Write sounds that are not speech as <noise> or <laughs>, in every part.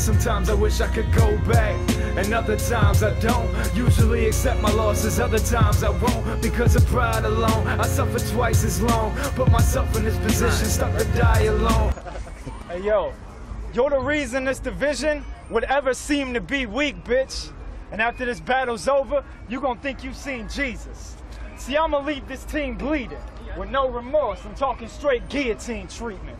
Sometimes I wish I could go back, and other times I don't. Usually accept my losses, other times I won't. Because of pride alone, I suffer twice as long. Put myself in this position, stuck to die alone. <laughs> Hey yo, you're the reason this division would ever seem to be weak, bitch. And after this battle's over, you gonna think you've seen Jesus. See, I'ma leave this team bleeding with no remorse. I'm talking straight guillotine treatment.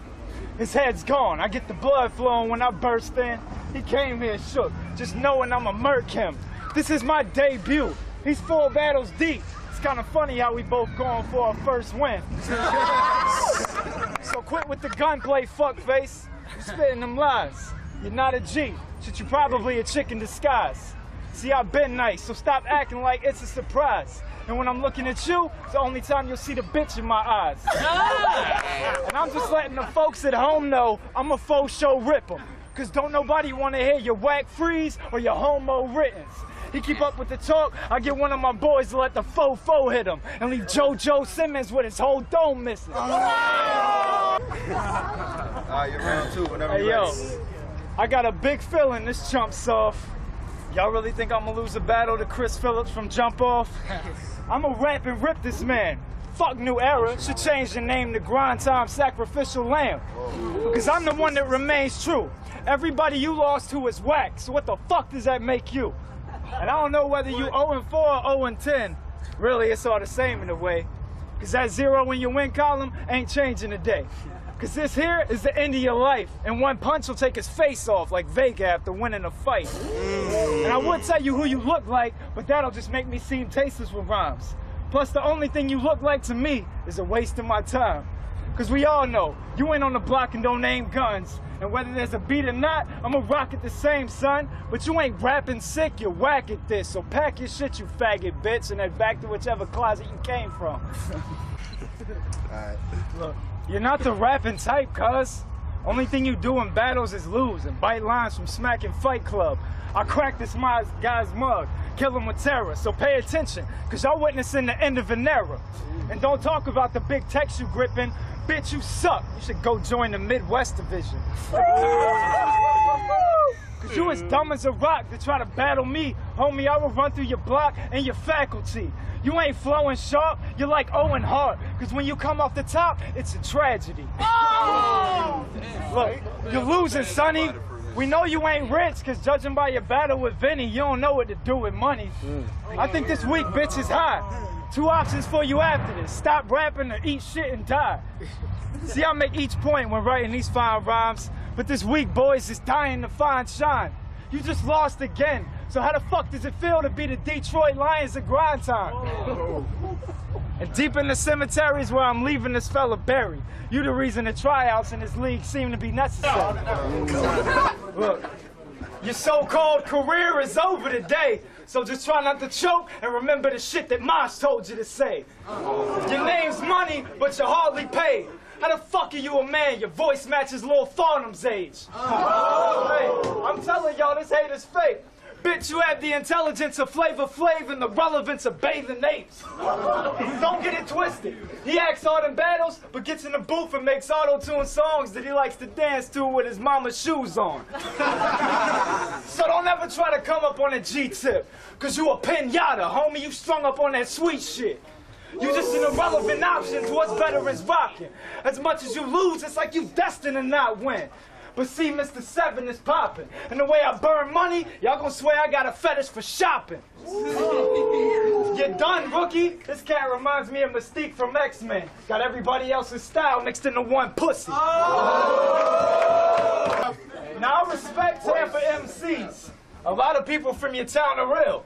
His head's gone. I get the blood flowing when I burst in. He came here shook, just knowing I'ma murk him. This is my debut. He's four battles deep. It's kind of funny how we both going for our first win. so quit with the gunplay, fuckface. You're spitting them lies. You're not a G. Shit, you're probably a chick in disguise. See, I've been nice, so stop acting like it's a surprise. And when I'm looking at you, it's the only time you'll see the bitch in my eyes. <laughs> and I'm just letting the folks at home know I'm a faux show rip 'em. Cause don't nobody wanna hear your whack freeze or your homo writtens. He keep up with the talk, I get one of my boys to let the faux faux hit him and leave JoJo Simmons with his whole dome missing. Ah, <laughs> you're round two whenever Hey you're yo. I got a big feeling this chumps off. Y'all really think I'm gonna lose a battle to Chris Phillips from Jump Off? <laughs> I'ma rap and rip this man. Fuck New Eruh, should change the name to Grind Time Sacrificial Lamb. Because I'm the one that remains true. Everybody you lost to is whack, so what the fuck does that make you? And I don't know whether you 0 4 or 0 10. Really, it's all the same in a way. Because that zero in your win column ain't changing today. Because this here is the end of your life, and one punch will take his face off like Vega after winning a fight. Mm. And I would tell you who you look like, but that'll just make me seem tasteless with rhymes. Plus, the only thing you look like to me is a waste of my time. Because we all know, you ain't on the block and don't aim guns. And whether there's a beat or not, I'ma rock it the same, son. But you ain't rapping sick, you're whack at this. So pack your shit, you faggot bitch, and head back to whichever closet you came from. <laughs> Alright. Look, you're not the rapping type, cuz. Only thing you do in battles is lose and bite lines from smacking Fight Club. I crack this guy's mug, kill him with terror. So pay attention, cause y'all witnessing the end of an era. And don't talk about the big text you gripping. Bitch, you suck. You should go join the Midwest Division. Cause you as dumb as a rock to try to battle me. Homie, I will run through your block and your faculty. You ain't flowing sharp, you're like Owen Hart. Cause when you come off the top, it's a tragedy. Oh! Look, you're losing, Sonny. We know you ain't rich, cause judging by your battle with Vinny, you don't know what to do with money. I think this week, bitch, is high. Two options for you after this. Stop rapping or eat shit and die. See, I make each point when writing these fine rhymes, but this week, boys, is dying to find shine. You just lost again. So how the fuck does it feel to be the Detroit Lions of grind time? <laughs> And deep in the cemeteries where I'm leaving this fella buried. You the reason the tryouts in this league seem to be necessary. Look, your so-called career is over today. So just try not to choke and remember the shit that Mosh told you to say. Your name's money, but you're hardly paid. How the fuck are you a man? Your voice matches Lil Farnham's age. Hey, I'm telling y'all, this hate is fake. Bitch, you have the intelligence of Flavor Flav and the relevance of bathing apes. <laughs> Don't get it twisted. He acts hard in battles, but gets in the booth and makes auto-tune songs that he likes to dance to with his mama's shoes on. <laughs> so don't ever try to come up on a G-tip, cause you a pinata, homie. You strung up on that sweet shit. You just an irrelevant option to what's better is rocking. As much as you lose, it's like you destined to not win. But see, Mr. Seven is popping. And the way I burn money, y'all gonna swear I got a fetish for shopping. You're done, rookie. This cat reminds me of Mystique from X-Men. Got everybody else's style mixed into one pussy. Oh. Now, I respect Tampa MCs. A lot of people from your town are real.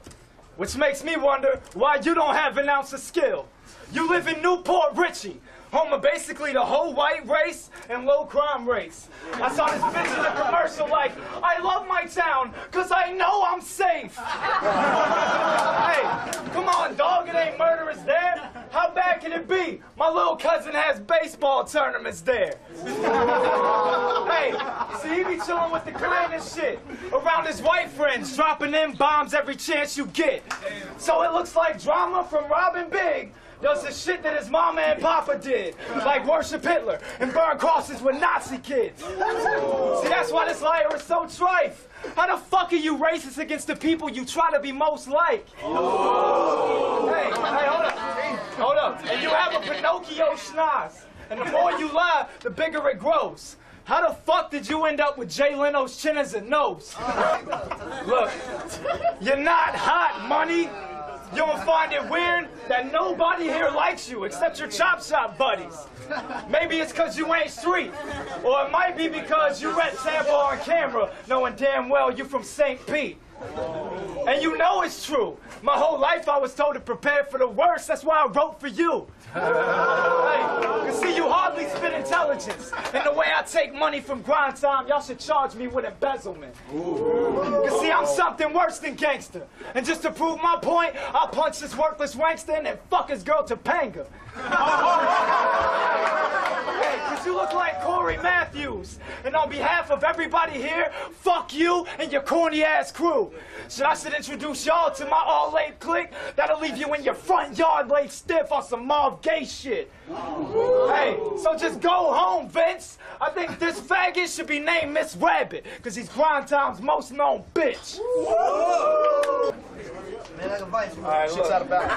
Which makes me wonder why you don't have an ounce of skill. You live in New Port Richey, home of basically the whole white race and low crime race. I saw this bitch in a commercial like, I love my town because I know I'm safe. <laughs> hey, come on, dog, it ain't murderers there. How bad can it be? My little cousin has baseball tournaments there. <laughs> hey, see, he be chilling with the clan and shit. Around his white friends, dropping in bombs every chance you get. So it looks like drama from Robin Big does the shit that his mama and papa did, like worship Hitler and burn crosses with Nazi kids. See, that's why this liar is so trife. How the fuck are you racist against the people you try to be most like? Hey, hey, hold up. Hold up. And you have a Pinocchio schnoz. And the more you lie, the bigger it grows. How the fuck did you end up with Jay Leno's chin as a nose? Look, you're not hot, money. You don't find it weird that nobody here likes you except your chop shop buddies. Maybe it's because you ain't street. Or it might be because you read Tampa on camera knowing damn well you're from St. Pete. And you know it's true. My whole life I was told to prepare for the worst. That's why I wrote for you. hey, see, you hardly spit intelligence. And the way I take money from grind time, y'all should charge me with embezzlement. You see, I'm something worse than gangster. And just to prove my point, I'll punch this worthless wankster and then fuck his girl Topanga. Hey, cause you look like Cory Matthews. And on behalf of everybody here, fuck you and your corny ass crew. Should I should introduce y'all to my all late clique? That'll leave you in your front yard laid stiff on some Marvin Gaye shit. Hey, so just go home, Vince. I think this faggot should be named Miss Rabbit, cause he's Grind Time's most known bitch. Man, like a vice. right, Shit's look. out of bounds.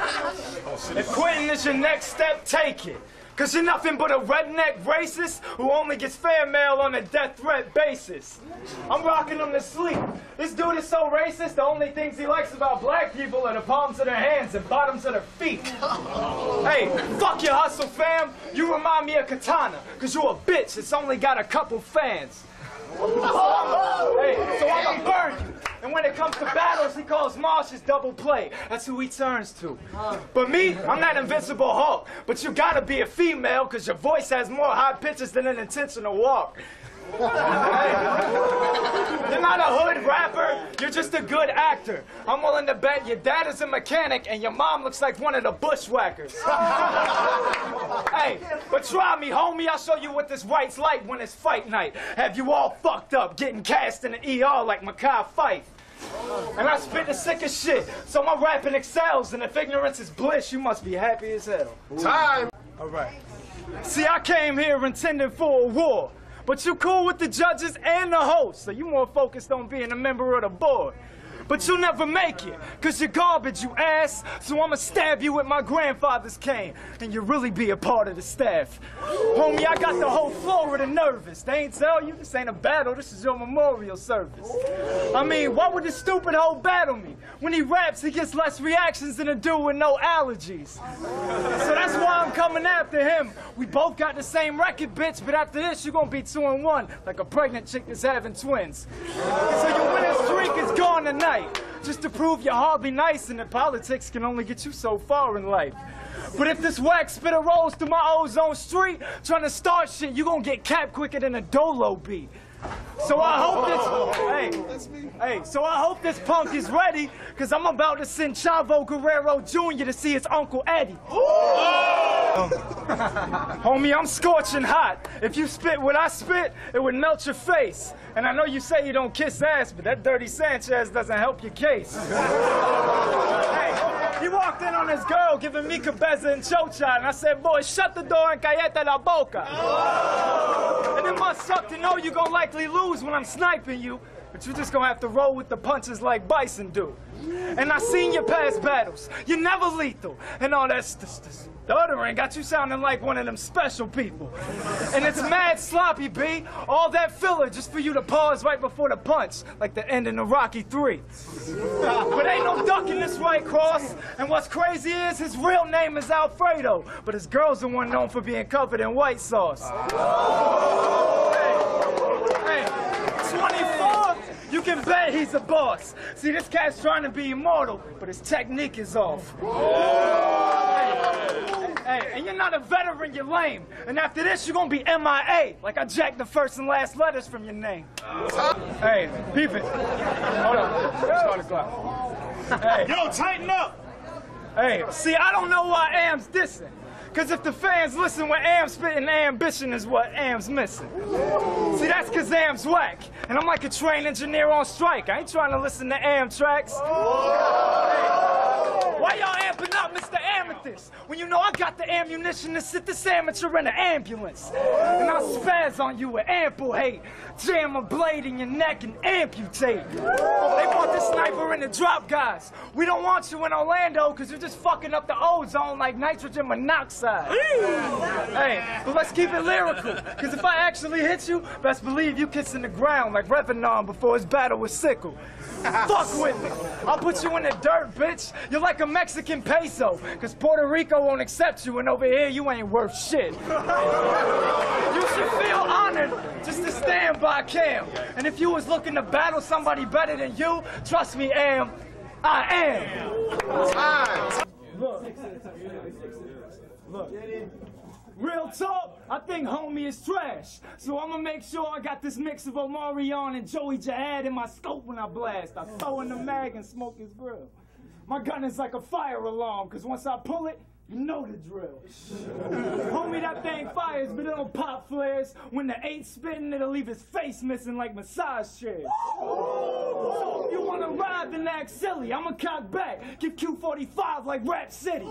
Oh, if quitting is your next step, take it. Cause you're nothing but a redneck racist who only gets fan mail on a death threat basis. I'm rocking him to sleep. This dude is so racist, the only things he likes about black people are the palms of their hands and bottoms of their feet. hey, fuck your hustle, fam. You remind me of Katana, cause you a bitch that's only got a couple fans. hey, so I'ma burn you. And when it comes to battles, he calls Marsh his double play. That's who he turns to. But me, I'm that invincible Hulk. But you gotta be a female, cause your voice has more high pitches than an intentional walk. <laughs> You're not a hood rapper, you're just a good actor. I'm willing to bet your dad is a mechanic and your mom looks like one of the bushwhackers. <laughs> hey, but try me, homie, I'll show you what this right's like when it's fight night. Have you all fucked up, getting cast in the ER like Mekhi Phifer. And I spit the sickest shit, so my rapping excels, and if ignorance is bliss, you must be happy as hell. Time. All right. See, I came here intending for a war, but you cool with the judges and the host, so you more focused on being a member of the board. But you'll never make it, cause you're garbage, you ass. So I'ma stab you with my grandfather's cane, and you'll really be a part of the staff. Homie, I got the whole Florida nervous. They ain't tell you this ain't a battle, this is your memorial service. I mean, why would this stupid hoe battle me? When he raps, he gets less reactions than a dude with no allergies. So that's why I'm coming after him. We both got the same record, bitch, but after this, you're gonna be two and one, like a pregnant chick that's having twins. So your winning streak is gone tonight. Just to prove you're hardly nice and that politics can only get you so far in life. But if this wax spitter rolls through my ozone street trying to start shit, you gonna get capped quicker than a dolo beat. So I hope this. Oh. Hey, hey. So I hope this punk is ready, cause I'm about to send Chavo Guerrero Jr. to see his uncle Eddie. Oh. <laughs> Homie, I'm scorching hot. If you spit what I spit, it would melt your face. And I know you say you don't kiss ass, but that dirty Sanchez doesn't help your case. hey, he walked in on his girl giving me cabeza and chocha, and I said, boy, shut the door and callete la boca. It must suck to know you're gonna likely lose when I'm sniping you. But you're just gonna have to roll with the punches like Bison do. And I seen your past battles. You're never lethal. And all that st- st- stuttering got you sounding like one of them special people. And it's mad sloppy, B. All that filler just for you to pause right before the punch, like the ending of Rocky 3. But ain't no ducking this right cross. And what's crazy is his real name is Alfredo, but his girl's the one known for being covered in white sauce. Hey, hey, 24, you can bet he's a boss. See, this cat's trying to be immortal, but his technique is off. Hey, hey, and you're not a veteran, you're lame. And after this, you're gonna be MIA, like I jacked the first and last letters from your name. Hey, peep it. Hold up. Start the clock. Hey. Yo, tighten up! Hey, see, I don't know why Am's dissing. Cause if the fans listen when Am's spitting, ambition is what Am's missing. See, that's cause Am's whack. And I'm like a train engineer on strike. I ain't trying to listen to Am tracks. Why y'all amping up Mr. Amethyst when you know I got the ammunition to sit this amateur in an ambulance. And I'll spaz on you with ample hate. Jam a blade in your neck and amputate. They want the sniper in the drop, guys. We don't want you in Orlando because you're just fucking up the ozone like nitrogen monoxide. Hey, but let's keep it lyrical. Because if I actually hit you, best believe you kissing the ground like Revenon before his battle with Sickle. Fuck with me. I'll put you in the dirt, bitch. You're like a Mexican peso. Because Puerto Rico won't accept you, and over here you ain't worth shit. you should feel honored just to stand by Cam. And if you was looking to battle somebody better than you, trust me, Am, I am. Look. Look. Real talk, I think homie is trash. So I'ma make sure I got this mix of Omarion and Joey Jihad in my scope when I blast. I throw in the mag and smoke his grill. My gun is like a fire alarm, cause once I pull it, you know the drill. Homie, that thing fires, but it don't pop flares. When the eight spitting, it'll leave his face missing like massage chairs. So if you wanna ride, then act silly. I'ma cock back, give Q45 like Rap City.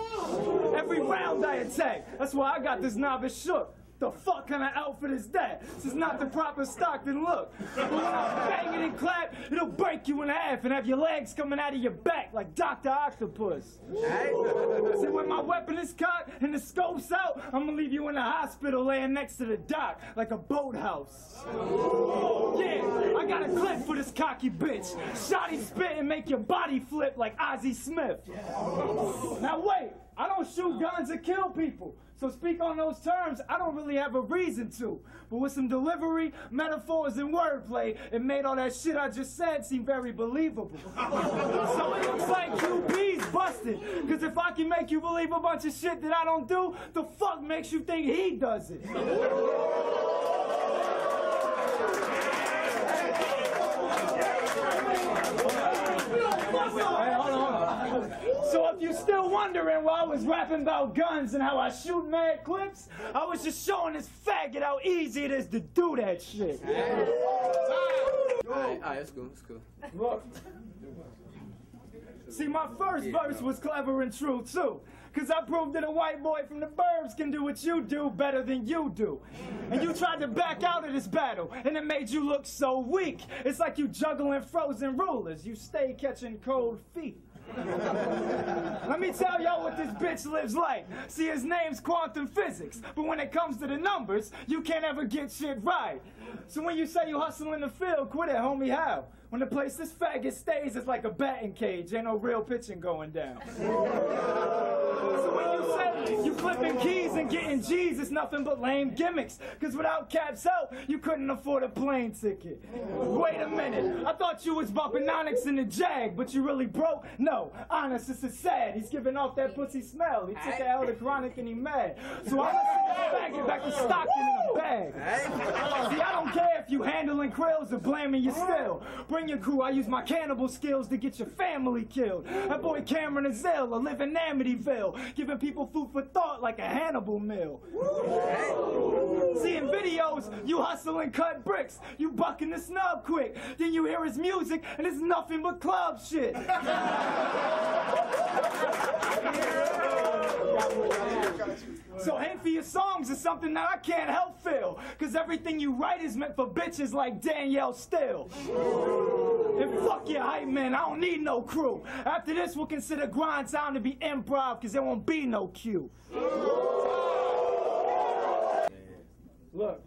Every round I attack, that's why I got this novice shook. The fuck kind of outfit is that? This is not the proper Stockton look. But when I bang it and clap, it'll break you in half and have your legs coming out of your back like Dr. Octopus. See, when my weapon is cocked and the scope's out, I'm gonna leave you in the hospital laying next to the dock like a boathouse. Yeah, I got a clip for this cocky bitch. Shotty spit and make your body flip like Ozzie Smith. Now wait, I don't shoot guns or kill people. So speak on those terms, I don't really have a reason to. But with some delivery, metaphors, and wordplay, it made all that shit I just said seem very believable. <laughs> so it looks like QP's busted. Cause if I can make you believe a bunch of shit that I don't do, the fuck makes you think he does it? <laughs> Hey, hold on, hold on. So if you're still wondering why I was rapping about guns and how I shoot mad clips, I was just showing this faggot how easy it is to do that shit. Alright, alright, it's cool, it's cool. Look. See, my first verse was clever and true, too. Cause I proved that a white boy from the burbs can do what you do better than you do. And you tried to back out of this battle, and it made you look so weak. It's like you juggling frozen rulers. You stay catching cold feet. Let me tell y'all what this bitch lives like. See, his name's quantum physics, but when it comes to the numbers, you can't ever get shit right. So when you say you hustle in the field, quit it, homie, how? When the place this faggot stays is like a batting cage, ain't no real pitching going down. So when you say you flipping keys and getting G's, it's nothing but lame gimmicks. Cause without caps out, you couldn't afford a plane ticket. Wait a minute, I thought you was bumping Onyx in the Jag, but you really broke? No, honest, this is sad. He's giving off that pussy smell. He took the L to chronic and he mad. So I'm gonna send this faggot back to Stockton in a bag. See, I don't care if you handling krills or blaming you still. Bring your crew, I use my cannibal skills to get your family killed. That boy Cameron is ill, a living Amityville, giving people food for thought like a Hannibal meal. Seeing videos, you hustle and cut bricks, you bucking the snub quick, then you hear his music and it's nothing but club shit. <laughs> So hate for your songs is something that I can't help feel. Cause everything you write is meant for bitches like Danielle Steel. And fuck your hype man, I don't need no crew. After this, we'll consider grind time to be improv, cause there won't be no cue. Look.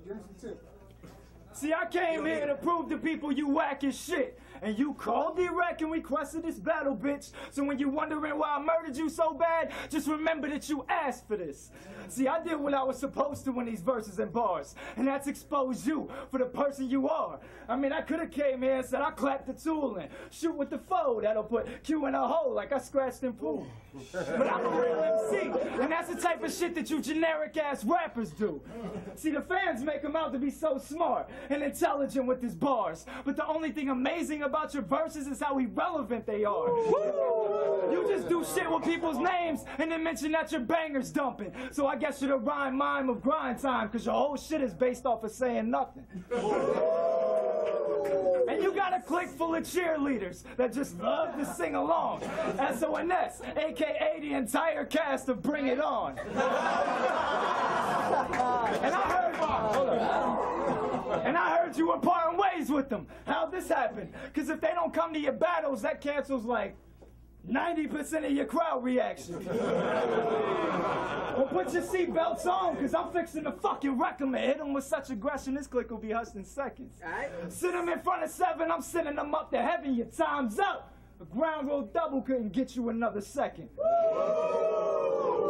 See, I came here to prove to people you whack as shit. And you called D-Rec and requested this battle, bitch. So when you're wondering why I murdered you so bad, just remember that you asked for this. See, I did what I was supposed to in these verses and bars. And that's expose you for the person you are. I mean, I could have came here and said, I clapped the tool and shoot with the foe. That'll put Q in a hole like I scratched and pool. But I'm a real MC. And that's the type of shit that you generic ass rappers do. See, the fans make them out to be so smart and intelligent with his bars. But the only thing amazing about your verses is how irrelevant they are. You just do shit with people's names and then mention that your bangers dumping. So I guess you're the rhyme mime of grind time, cause your whole shit is based off of saying nothing. A clique full of cheerleaders that just love to sing along. SONS, aka the entire cast of Bring It On. and I heard. And I heard you were parting ways with them. How'd this happen? Because if they don't come to your battles, that cancels like 90% of your crowd reaction. well, put your seatbelts on, because I'm fixing to fucking wreck them and hit them with such aggression, this click will be hushed in seconds. Sit them in front of seven, I'm sending them up to heaven, your time's up. A ground roll double couldn't get you another second.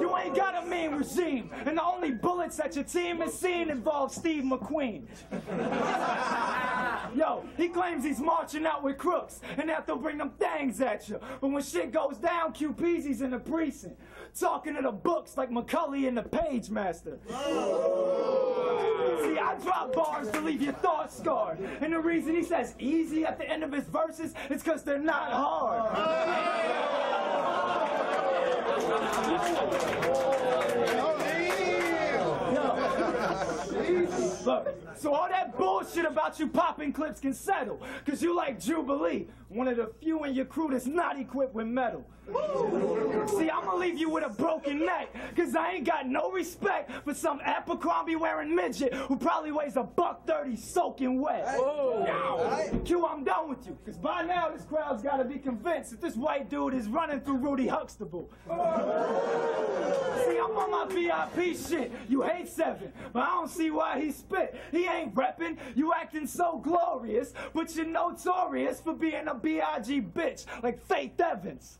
You ain't got a mean regime, and the only bullets that your team has seen involve Steve McQueen. Yo, he claims he's marching out with crooks, and that they'll bring them things at you. But when shit goes down, QP's he's in the precinct, talking to the books like Macaulay and the Pagemaster. See, I drop bars to leave your thoughts scarred, and the reason he says easy at the end of his verses is because they're not hard. Look, so all that bullshit about you popping clips can settle, because you like Jubilee, one of the few in your crew that's not equipped with metal. See, I'm gonna leave you with a broken neck, because I ain't got no respect for some Abercrombie wearing midget who probably weighs a buck thirty soaking wet. Q, I'm done with you, because by now this crowd's gotta be convinced that this white dude is running through Rudy Huxtable. See, I'm on my VIP shit. You hate Seven, but I don't see why he spit. He ain't reppin'. You acting so glorious, but you're notorious for being a B.I.G. bitch like Faith Evans.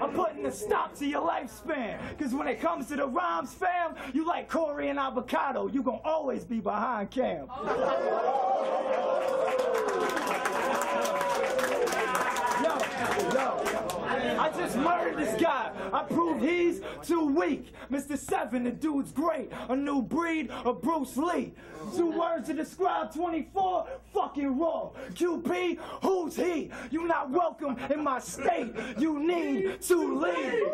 I'm putting a stop to your lifespan. Cause when it comes to the rhymes, fam, you like Corey and avocado. You gon' always be behind Cam. <laughs> Yo, I just murdered this guy. I proved he's too weak. Mr. Seven, the dude's great. A new breed of Bruce Lee. Two words to describe 24, fucking raw. QP, who's he? You're not welcome in my state. You need to leave.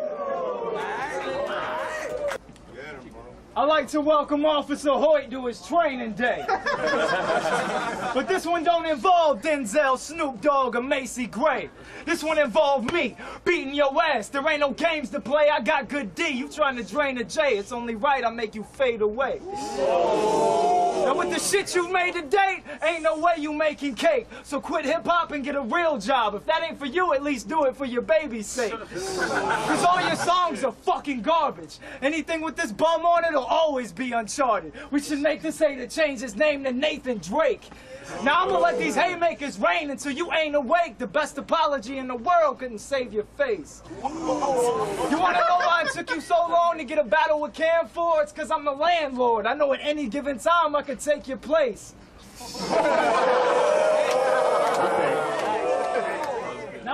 I'd like to welcome Officer Hoyt to his training day. <laughs> but this one don't involve Denzel, Snoop Dogg, or Macy Gray. This one involved me beating your ass. There ain't no games to play. I got good D. You trying to drain a J. It's only right I make you fade away. Now with the shit you've made to date, ain't no way you making cake. So quit hip hop and get a real job. If that ain't for you, at least do it for your baby's sake. Cause all your songs are fucking garbage. Anything with this bum on it'll always be uncharted. We should make this to change his name to Nathan Drake. Now I'm gonna let these haymakers rain until you ain't awake. The best apology in the world couldn't save your face. You wanna know why it took you so long to get a battle with Cam for? It's cause I'm the landlord. I know at any given time I could take your place.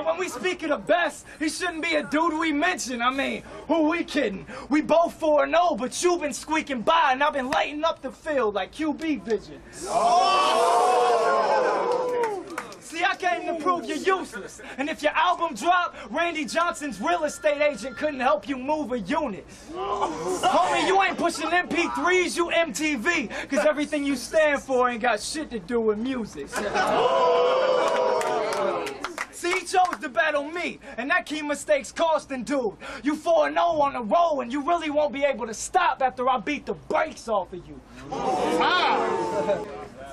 Now, when we speak of the best, he shouldn't be a dude we mention. I mean, who we kidding? We both 4 0, but you've been squeaking by, and I've been lighting up the field like QB vision. Oh! See, I came to prove you're useless. And if your album dropped, Randy Johnson's real estate agent couldn't help you move a unit. Homie, you ain't pushing MP3s, you MTV. Because everything you stand for ain't got shit to do with music. Oh! See, he chose to battle me, and that key mistake's costing dude. You 4-0 on the roll, and you really won't be able to stop after I beat the brakes off of you. Ah!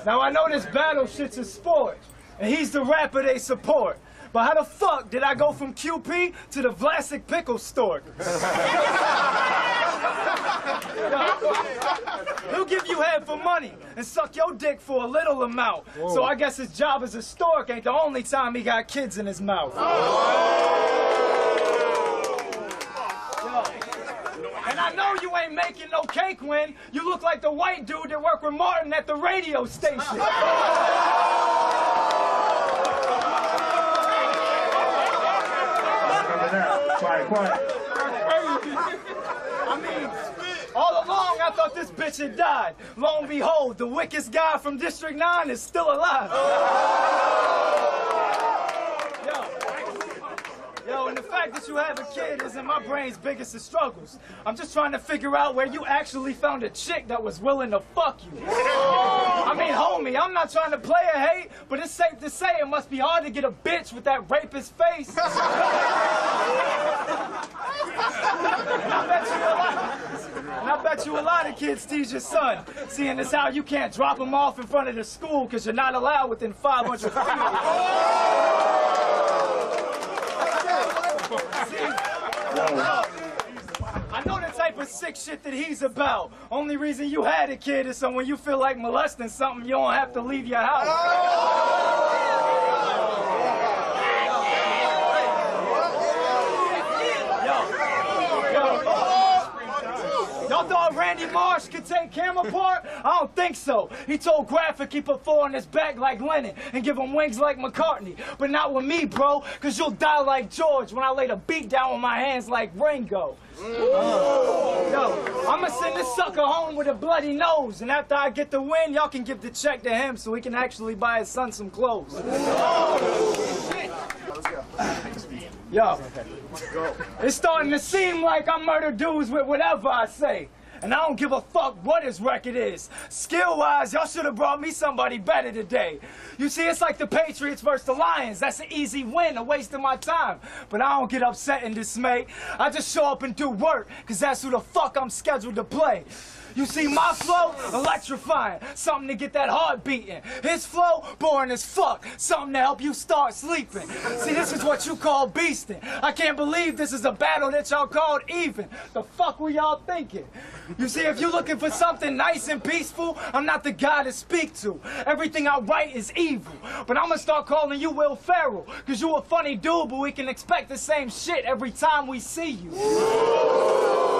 Now, I know this battle shit's a sport, and he's the rapper they support. But how the fuck did I go from QP to the Vlasic Pickle Stork? <laughs> <laughs> He'll give you head for money and suck your dick for a little amount. So I guess his job as a stork ain't the only time he got kids in his mouth. Oh. And I know you ain't making no cake when you look like the white dude that worked with Martin at the radio station. Quiet, quiet. <laughs> I mean, all along I thought this bitch had died. Lo and behold, the wickedest guy from District 9 is still alive. Yo. Yo, and the fact that you have a kid isn't my brain's biggest of struggles. I'm just trying to figure out where you actually found a chick that was willing to fuck you. I mean, homie, I'm not trying to play a hate, but it's safe to say it must be hard to get a bitch with that rapist face. <laughs> I bet you. And I bet you a lot of kids tease your son, seeing as how you can't drop him off in front of the school because you're not allowed within 500 feet. I know the type of sick shit that he's about. Only reason you had a kid is so when you feel like molesting something, you don't have to leave your house. Yo, yo. Y'all thought Randy Marsh could take Cam apart? I don't think so. He told Graphic he put four on his back like Lennon and give him wings like McCartney. But not with me, bro, cause you'll die like George when I lay the beat down with my hands like Ringo. Yo, I'ma send this sucker home with a bloody nose, and after I get the win, y'all can give the check to him so he can actually buy his son some clothes. Yo, it's starting to seem like I murder dudes with whatever I say. And I don't give a fuck what his record is. Skill wise, y'all should have brought me somebody better today. You see, it's like the Patriots versus the Lions. That's an easy win, a waste of my time. But I don't get upset and dismay. I just show up and do work, cause that's who the fuck I'm scheduled to play. You see, my flow, electrifying, something to get that heart beating. His flow, boring as fuck, something to help you start sleeping. See, this is what you call beasting. I can't believe this is a battle that y'all called even. The fuck were y'all thinking? You see, if you're looking for something nice and peaceful, I'm not the guy to speak to. Everything I write is evil. But I'm gonna start calling you Will Ferrell, cause you a funny dude, but we can expect the same shit every time we see you.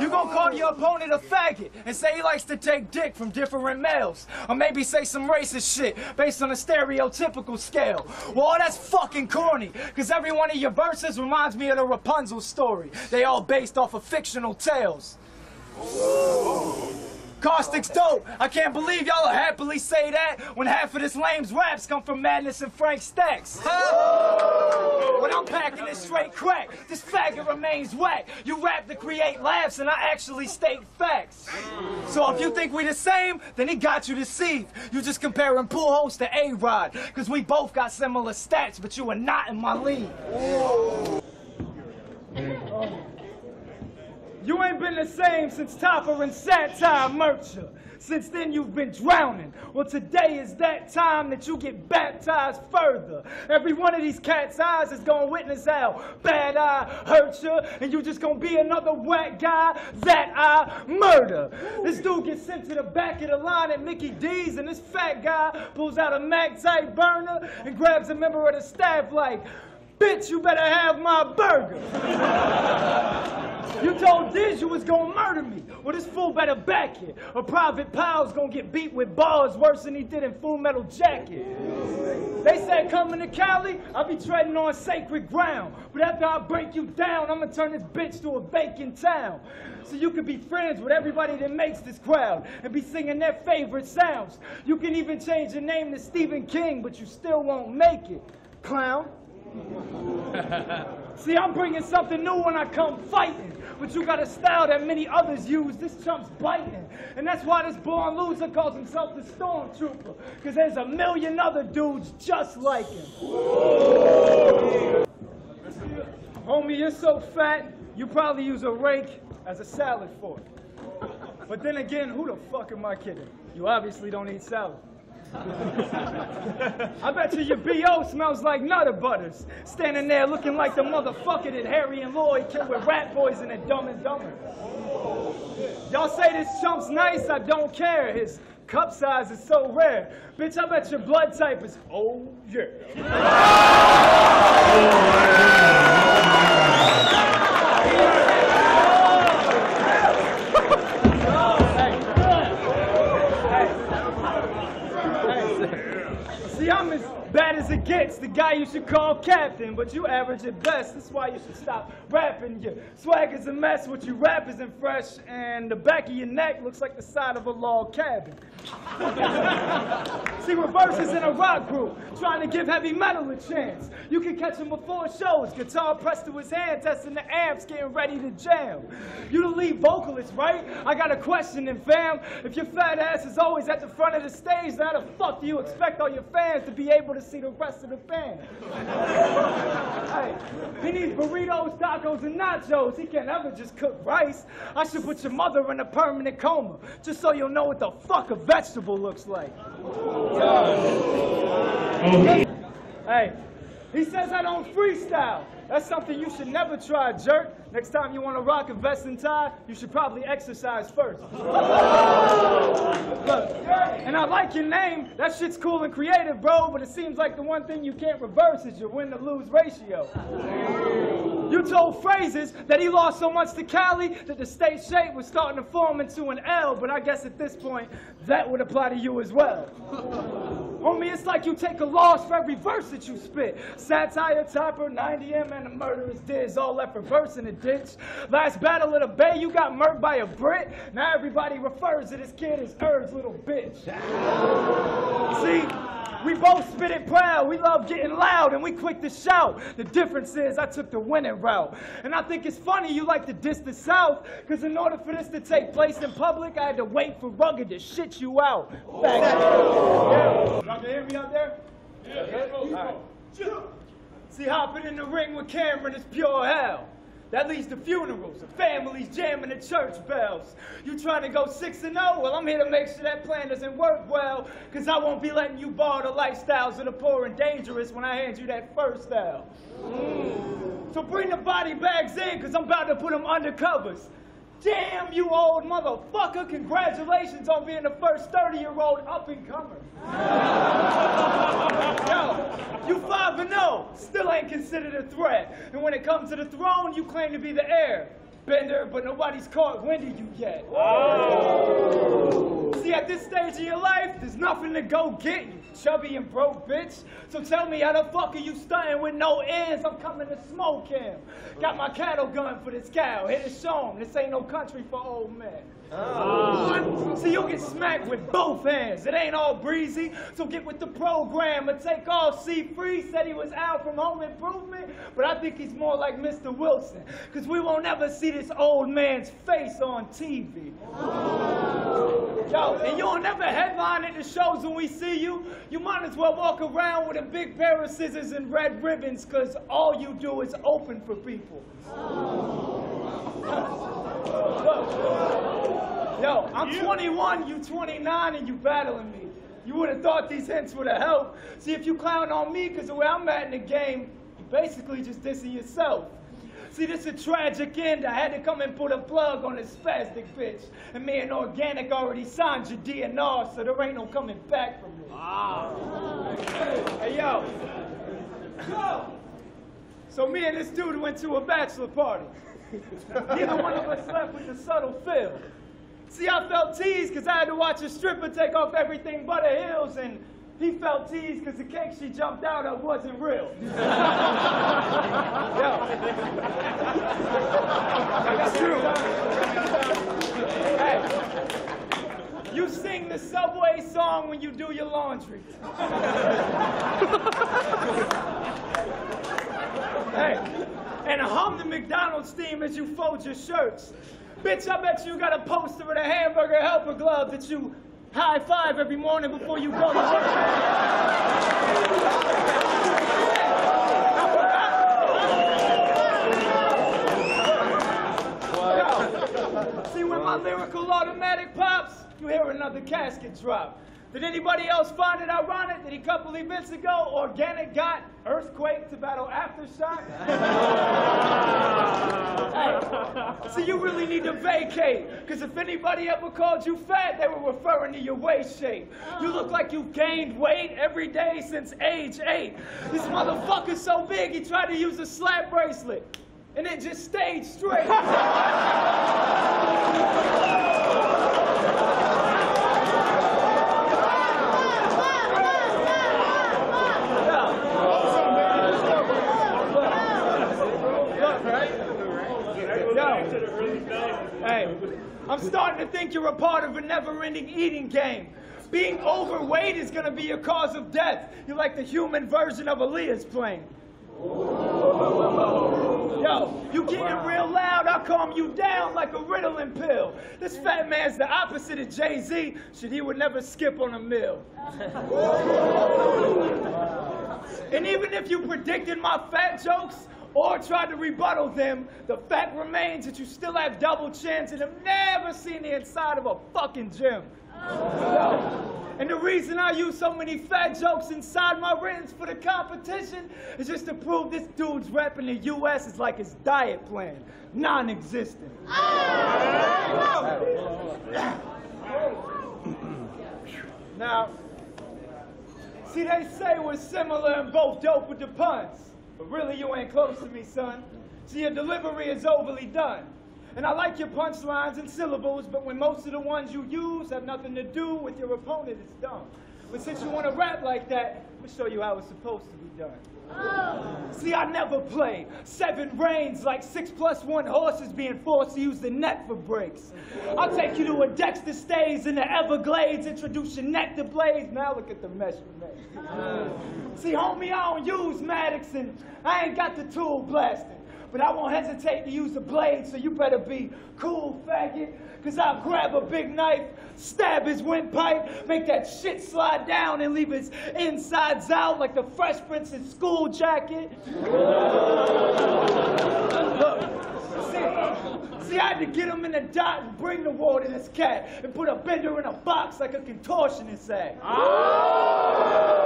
You gonna call your opponent a faggot and say he likes to take dick from different males. Or maybe say some racist shit based on a stereotypical scale. Well, that's fucking corny, because every one of your verses reminds me of the Rapunzel story. They all based off of fictional tales. Caustic's dope. I can't believe y'all happily say that when half of this lame's raps come from Madness and Frank Stacks. When I'm packing this straight crack, this faggot remains whack. You rap to create laughs, and I actually state facts. So if you think we the same, then he got you deceived. You just comparing Pujols to A-Rod, because we both got similar stats, but you are not in my league. You ain't been the same since Topper and Satire merged. Since then, you've been drowning. Well, today is that time that you get baptized further. Every one of these cat's eyes is gonna witness how bad I hurt you, and you just gonna be another whack guy that I murder. This dude gets sent to the back of the line at Mickey D's, and this fat guy pulls out a type burner and grabs a member of the staff like, Bitch, you better have my burger. <laughs> You told Diz you was gonna murder me. Well, this fool better back it. A Private Pyle's gonna get beat with bars worse than he did in Full Metal Jacket. They said coming to Cali, I'll be treading on sacred ground. But after I break you down, I'm gonna turn this bitch to a vacant town. So you can be friends with everybody that makes this crowd and be singing their favorite sounds. You can even change your name to Stephen King, but you still won't make it. Clown. <laughs> See, I'm bringing something new when I come fighting. But you got a style that many others use. This chump's biting. And that's why this born loser calls himself the Stormtrooper. Because there's a million other dudes just like him. Homie, you're so fat, you probably use a rake as a salad fork. But then again, who the fuck am I kidding? You obviously don't eat salad. I bet you your B.O. smells like Nutter Butters, standing there looking like the motherfucker that Harry and Lloyd killed with rat poison and a Dumb and Dumber. Y'all say this chump's nice, I don't care. His cup size is so rare. Bitch, I bet your blood type is, oh yeah. See, <laughs> as it gets, the guy you should call captain, but you average at best. That's why you should stop rapping. Your swag is a mess, what you rap isn't fresh, and the back of your neck looks like the side of a log cabin. <laughs> See, Reverse is in a rock group, trying to give heavy metal a chance. You can catch him before shows, guitar pressed to his hand, testing the amps, getting ready to jam. You the lead vocalist, right? I got a question then, fam. If your fat ass is always at the front of the stage, then how the fuck do you expect all your fans to be able to see the rest of the band? hey, he needs burritos, tacos, and nachos. He can't ever just cook rice. I should put your mother in a permanent coma, just so you'll know what the fuck a vegetable looks like. Hey, he says I don't freestyle. That's something you should never try, jerk. Next time you want to rock a vest and tie, you should probably exercise first. Look, and I like your name. That shit's cool and creative, bro, but it seems like the one thing you can't reverse is your win to lose ratio. You told Phrases that he lost so much to Cali that the state shape was starting to form into an L, but I guess at this point, that would apply to you as well. Homie, it's like you take a loss for every verse that you spit. Satire, topper, 90M, and a murderous diz, all left reverse in the ditch. Last battle of the Bay, you got murked by a Brit. Now everybody refers to this kid as Eurgh's little bitch. See? We both spit it proud. We love getting loud and we quick to shout. The difference is I took the winning route. And I think it's funny you like to diss the South, because in order for this to take place in public, I had to wait for rugged to shit you out. Back. Yeah. Y'all can hear me out there? Yeah. All right. See, hopping in the ring with Cameron is pure hell. That leads to funerals, and families jamming the church bells. You trying to go 6 and 0? Well, I'm here to make sure that plan doesn't work well, because I won't be letting you borrow the lifestyles of the poor and dangerous when I hand you that first style. So bring the body bags in, because I'm about to put them undercovers. Damn, you old motherfucker. Congratulations on being the first 30 year old up and comer. <laughs> Yo, you 5 and 0, still ain't considered a threat. And when it comes to the throne, you claim to be the heir. Bender, but nobody's caught wind of you yet. Oh. See, at this stage of your life, there's nothing to go get you, chubby and broke bitch. So tell me, how the fuck are you stunting with no ends? I'm coming to smoke him. Got my cattle gun for this cow. Hit it, show him. This ain't no country for old men. What? See, you'll get smacked with both hands. It ain't all breezy, so get with the program and take off. See, Free said he was out from home improvement, but I think he's more like Mr. Wilson, because we won't ever see this old man's face on TV. Yo, and you'll never headline at the shows when we see you. You might as well walk around with a big pair of scissors and red ribbons, because all you do is open for people. <laughs> Yo, I'm 21, you 29, and you battling me. You would have thought these hints would have helped. See, if you clown on me because the way I'm at in the game, you're basically just dissing yourself. See, this is a tragic end. I had to come and put a plug on this spastic bitch. And me and Organic already signed your DNR, so there ain't no coming back from me. Ah. Hey, yo. So me and this dude went to a bachelor party. Neither one of us left with the subtle feel. See, I felt teased because I had to watch a stripper take off everything but her heels, and he felt teased because the cake she jumped out of wasn't real. yeah. <laughs> That's true. Hey, you sing the subway song when you do your laundry. hey, and hum the McDonald's theme as you fold your shirts. Bitch, I bet you got a poster with a hamburger helper glove that you high five every morning before you go to work. See, when my lyrical automatic pops, you hear another casket drop. Did anybody else find it ironic that a couple events ago, Organic got Earthquake to battle Aftershock? <laughs> hey, so you really need to vacate, because if anybody ever called you fat, they were referring to your waist shape. You look like you've gained weight every day since age eight. This motherfucker's so big, he tried to use a slap bracelet, and it just stayed straight. <laughs> Hey, I'm starting to think you're a part of a never-ending eating game. being overweight is gonna be your cause of death. You're like the human version of Aaliyah's plane. Yo, you getting real loud, I'll calm you down like a Ritalin pill. This fat man's the opposite of Jay-Z. Shit, he would never skip on a meal. <laughs> and even if you predicted my fat jokes or tried to rebuttal them, the fact remains that you still have double chins and have never seen the inside of a fucking gym. And the reason I use so many fat jokes inside my writings for the competition is just to prove this dude's rep in the US is like his diet plan, non-existent. Now, see they say we're similar and both dope with the puns, but really you ain't close to me, son. See your delivery is overly done. And I like your punchlines and syllables, but when most of the ones you use have nothing to do with your opponent, it's dumb. But since you want to rap like that, going to show you how it's supposed to be done. See, I never play. Seven reins, like six plus one horses being forced to use the neck for brakes. I'll take you to a Dexter stays in the Everglades, introduce your neck to blades. Now look at the mess you made. See, homie, I don't use Maddox and I ain't got the tool blasting. But I won't hesitate to use the blade, so you better be cool, faggot. Cause I'll grab a big knife, stab his windpipe, make that shit slide down and leave his insides out like the Fresh Prince's school jacket. Look, see, see, I had to get him in the dot and bring the war to this cat and put a bender in a box like a contortionist act. See, ah!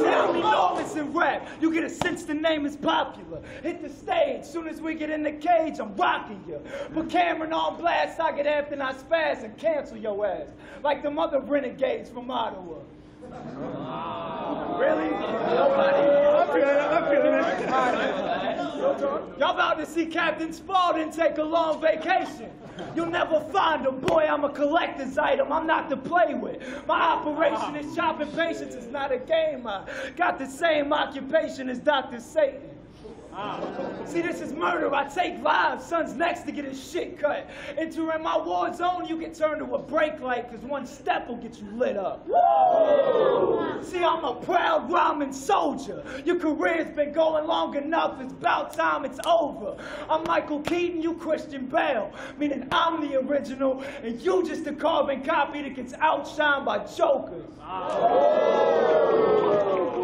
I'm enormous in rap. You get a sense the name is popular. Hit the stage. Soon as we get in the cage, I'm rocking you. Put Cameron on blast, I get after and I spaz and cancel your ass. Like the mother renegades from Ottawa. Really? Nobody? I'm feeling it. I'm feeling it. Y'all about to see Captain Spaulding take a long vacation. You'll never find him. Boy, I'm a collector's item. I'm not to play with. My operation is chopping patience. It's not a game. I got the same occupation as Dr. Satan. See, this is murder. I take lives. Son's next to get his shit cut. Entering my war zone, you get turned to a brake light because one step will get you lit up. See, I'm a proud rhyming soldier. Your career's been going long enough. It's about time it's over. I'm Michael Keaton, you Christian Bale. Meaning I'm the original and you just a carbon copy that gets outshined by jokers.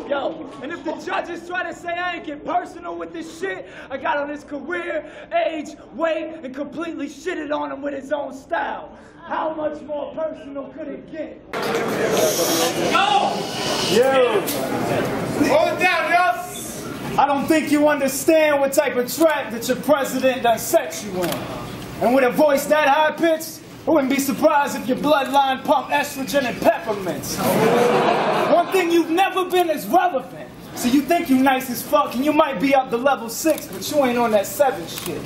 Yo, and if the judges try to say I ain't get personal with this shit, I got on his career, age, weight, and completely shitted on him with his own style. How much more personal could it get? Yo, Hold it down, yo. I don't think you understand what type of trap that your president done set you in. And with a voice that high pitched, I Oh, wouldn't be surprised if your bloodline pumped estrogen and peppermints. One thing you've never been is relevant. So you think you nice as fuck and you might be up to level six, but you ain't on that seven shit.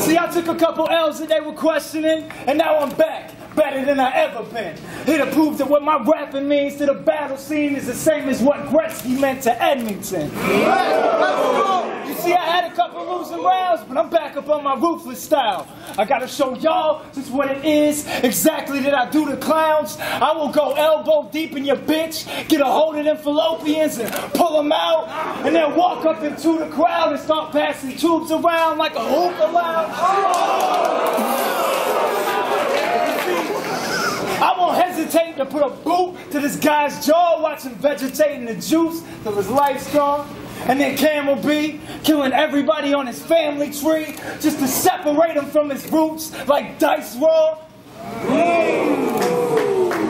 See, I took a couple L's that they were questioning, and now I'm back. Better than I ever been. Here to that what my rapping means to the battle scene is the same as what Gretzky meant to Edmonton. You see, I had a couple losing rounds, but I'm back up on my ruthless style. I gotta show y'all just what it is exactly that I do to clowns. I will go elbow deep in your bitch, get a hold of them fallopians and pull them out, and then walk up into the crowd and start passing tubes around like a hookah lounge. I won't hesitate to put a boot to this guy's jaw, watching vegetating the juice till his life's gone. And then Camel B killing everybody on his family tree just to separate him from his roots like Dice Raw.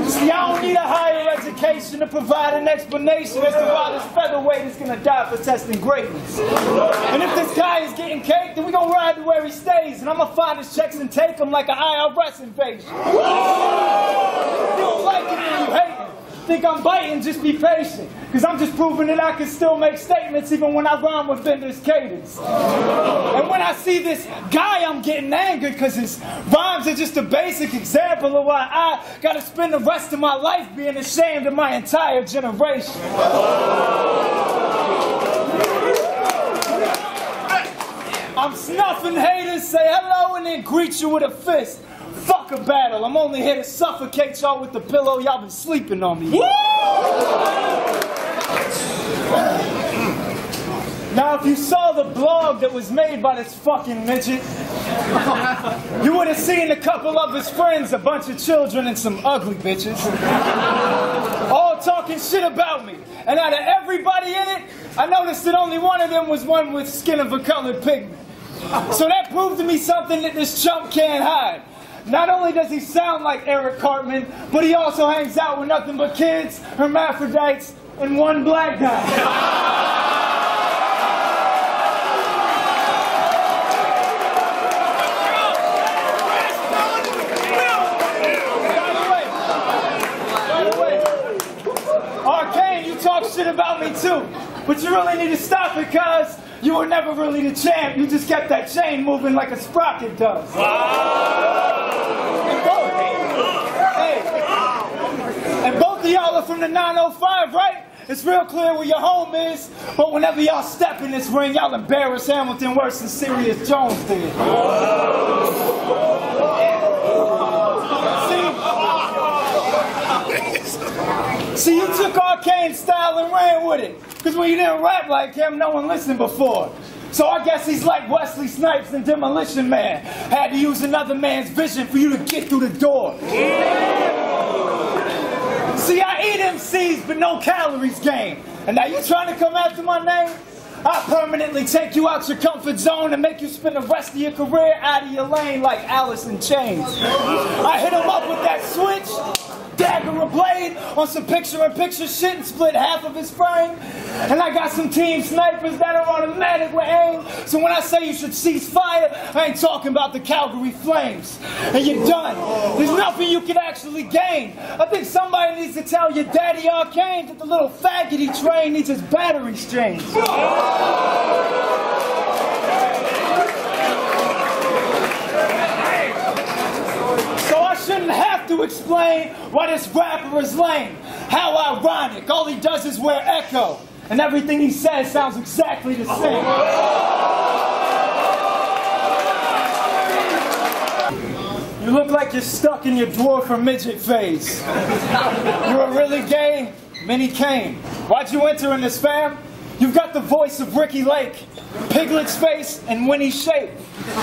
See, I don't need a higher to provide an explanation as to why this featherweight is gonna die for testing greatness. And if this guy is getting caked, then we gonna ride to where he stays, and I'm gonna find his checks and take them like an IRS invasion. You don't like it, then you hate it. Think I'm biting, just be patient. Cause I'm just proving that I can still make statements even when I rhyme with Bender's cadence. And when I see this guy, I'm getting angered cause his rhymes are just a basic example of why I gotta spend the rest of my life being ashamed of my entire generation. I'm snuffing haters, say hello, and then greet you with a fist. Fuck a battle. I'm only here to suffocate y'all with the pillow y'all been sleeping on me. Now, if you saw the blog that was made by this fucking midget, you would have seen a couple of his friends, a bunch of children, and some ugly bitches, all talking shit about me. And out of everybody in it, I noticed that only one of them was one with skin of a colored pigment. So that proved to me something that this chump can't hide. Not only does he sound like Eric Cartman, but he also hangs out with nothing but kids, hermaphrodites, and one black guy. Shit about me too. But you really need to stop it, cuz you were never really the champ. You just kept that chain moving like a sprocket does. And both, hey, and y'all are from the 905, right? It's real clear where your home is, but whenever y'all step in this ring, y'all embarrass Hamilton worse than Sirius Jones did. See, See, you took Arcane style and ran with it. Because when you didn't rap like him, no one listened before. So I guess he's like Wesley Snipes and Demolition Man. Had to use another man's vision for you to get through the door. See, I eat MCs, but no calories gained. And now you trying to come after my name? I permanently take you out your comfort zone and make you spend the rest of your career out of your lane like Alice in Chains. I hit him up with that switch, dagger or blade on some picture-in-picture shit and split half of his frame. And I got some team snipers that are automatic with aim. So when I say you should cease fire, I ain't talking about the Calgary Flames. And you're done. There's nothing you can actually gain. I think somebody needs to tell your daddy Arcane that the little faggot he trained needs his batteries changed. So I shouldn't have to explain why this rapper is lame. How ironic. All he does is wear echo. And everything he says sounds exactly the same. You look like you're stuck in your dwarf or midget phase. You were really gay, Minnie Kane. Why'd you enter in this fam? You've got the voice of Ricki Lake, Piglet's face, and Winnie's shape.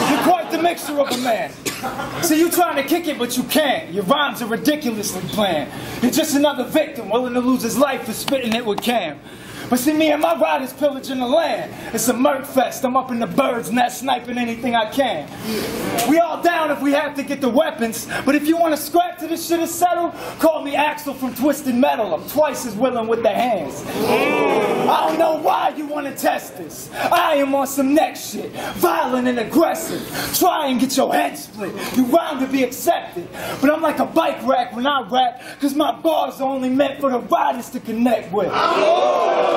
You're quite the mixture of a man. See, you trying to kick it, but you can't. Your rhymes are ridiculously bland. You're just another victim willing to lose his life for spitting it with Cam. But see, me and my riders pillaging the land. It's a murk fest. I'm up in the birds net sniping anything I can. We all down if we have to get the weapons. But if you want to scrap to this shit is settled, call me Axel from Twisted Metal. I'm twice as willing with the hands. I don't know why you want to test this. I am on some next shit. Violent and aggressive. Try and get your head split. You rhyme to be accepted. But I'm like a bike rack when I rap. Cause my bars are only meant for the riders to connect with.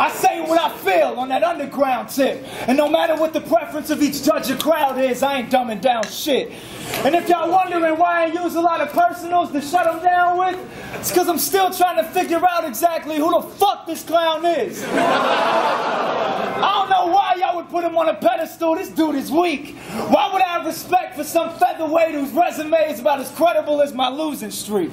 I say on that underground tip. And no matter what the preference of each judge or crowd is, I ain't dumbing down shit. And if y'all wondering why I use a lot of personals to shut them down with, it's because I'm still trying to figure out exactly who the fuck this clown is. <laughs> I don't know why y'all would put him on a pedestal. This dude is weak. Why would I have respect for some featherweight whose resume is about as credible as my losing streak?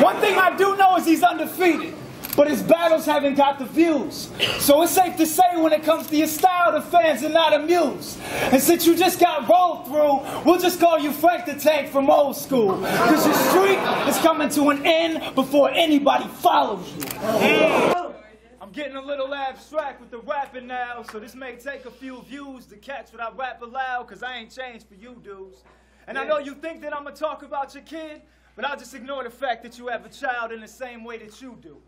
One thing I do know is he's undefeated, but his battles haven't got the views. So it's safe to say when it comes to your style, the fans are not amused. And since you just got rolled through, we'll just call you Frank the Tank from old school. Because your streak is coming to an end before anybody follows you. I'm getting a little abstract with the rapping now, so this may take a few views to catch what I rap aloud, cause I ain't changed for you dudes. And I know you think that I'm gonna talk about your kid, but I'll just ignore the fact that you have a child in the same way that you do.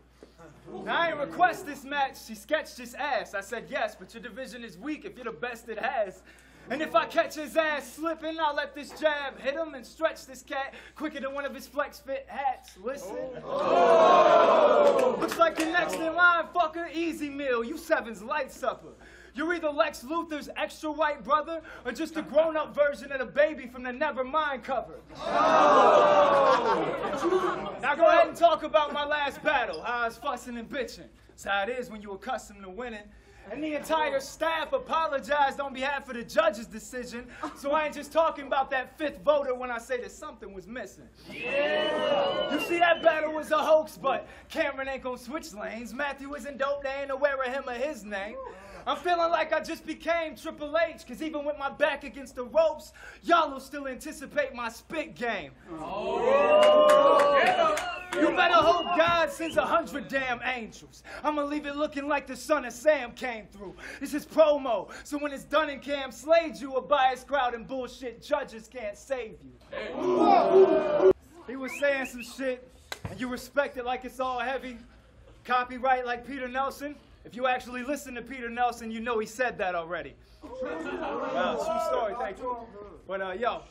Now, I ain't request this match, she sketched his ass. I said yes, but your division is weak if you're the best it has. And if I catch his ass slipping, I'll let this jab hit him and stretch this cat quicker than one of his flex fit hats. Listen. Oh. Looks like you're next in line, fucker. Easy meal. You seven's light supper. You're either Lex Luthor's extra white brother or just a grown up version of the baby from the Nevermind cover. Oh. Now go ahead and talk about my last battle, how I was fussing and bitching. That's how it is when you're accustomed to winning. And the entire staff apologized on behalf of the judge's decision. So I ain't just talking about that fifth voter when I say that something was missing. You see, that battle was a hoax, but Cameron ain't gonna switch lanes. Matthew isn't dope, they ain't aware of him or his name. I'm feeling like I just became Triple H, cause even with my back against the ropes, y'all will still anticipate my spit game. You better hope God sends a hundred damn angels. I'ma leave it looking like the son of Sam came through. This is promo, so when it's done and Cam slayed you, a biased crowd and bullshit judges can't save you. He was saying some shit, and you respect it like it's all heavy. Copyright like Peter Nelson. If you actually listen to Peter Nelson, you know he said that already. Wow, true story, thank you. But uh, yo,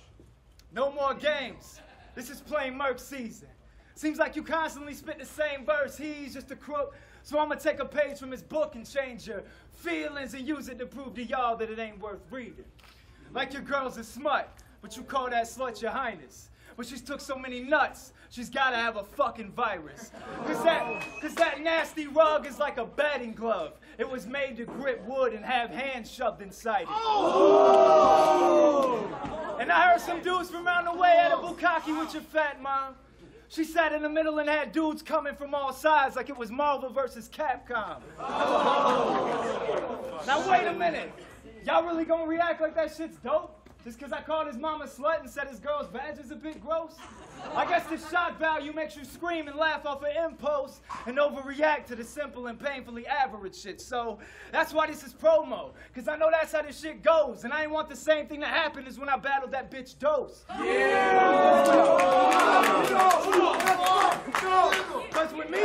no more games. This is plain Merc season. Seems like you constantly spit the same verse. He's just a crook. So I'm gonna take a page from his book and change your feelings and use it to prove to y'all that it ain't worth reading. Like your girl's a smut, but you call that slut your highness. But she's took so many nuts, she's gotta have a fucking virus. Cause that, cause that nasty rug is like a batting glove. It was made to grip wood and have hands shoved inside it. Oh! And I heard some dudes from around the way had a bukkake with your fat mom. She sat in the middle and had dudes coming from all sides like it was Marvel versus Capcom. Oh. now wait a minute. Y'all really gonna react like that shit's dope? Just because I called his mom a slut and said his girl's badge is a bit gross? I guess the shock value makes you scream and laugh off an impulse and overreact to the simple and painfully average shit. So that's why this is promo. Because I know that's how this shit goes. And I ain't want the same thing to happen as when I battled that bitch Dose. Yeah! Because with me,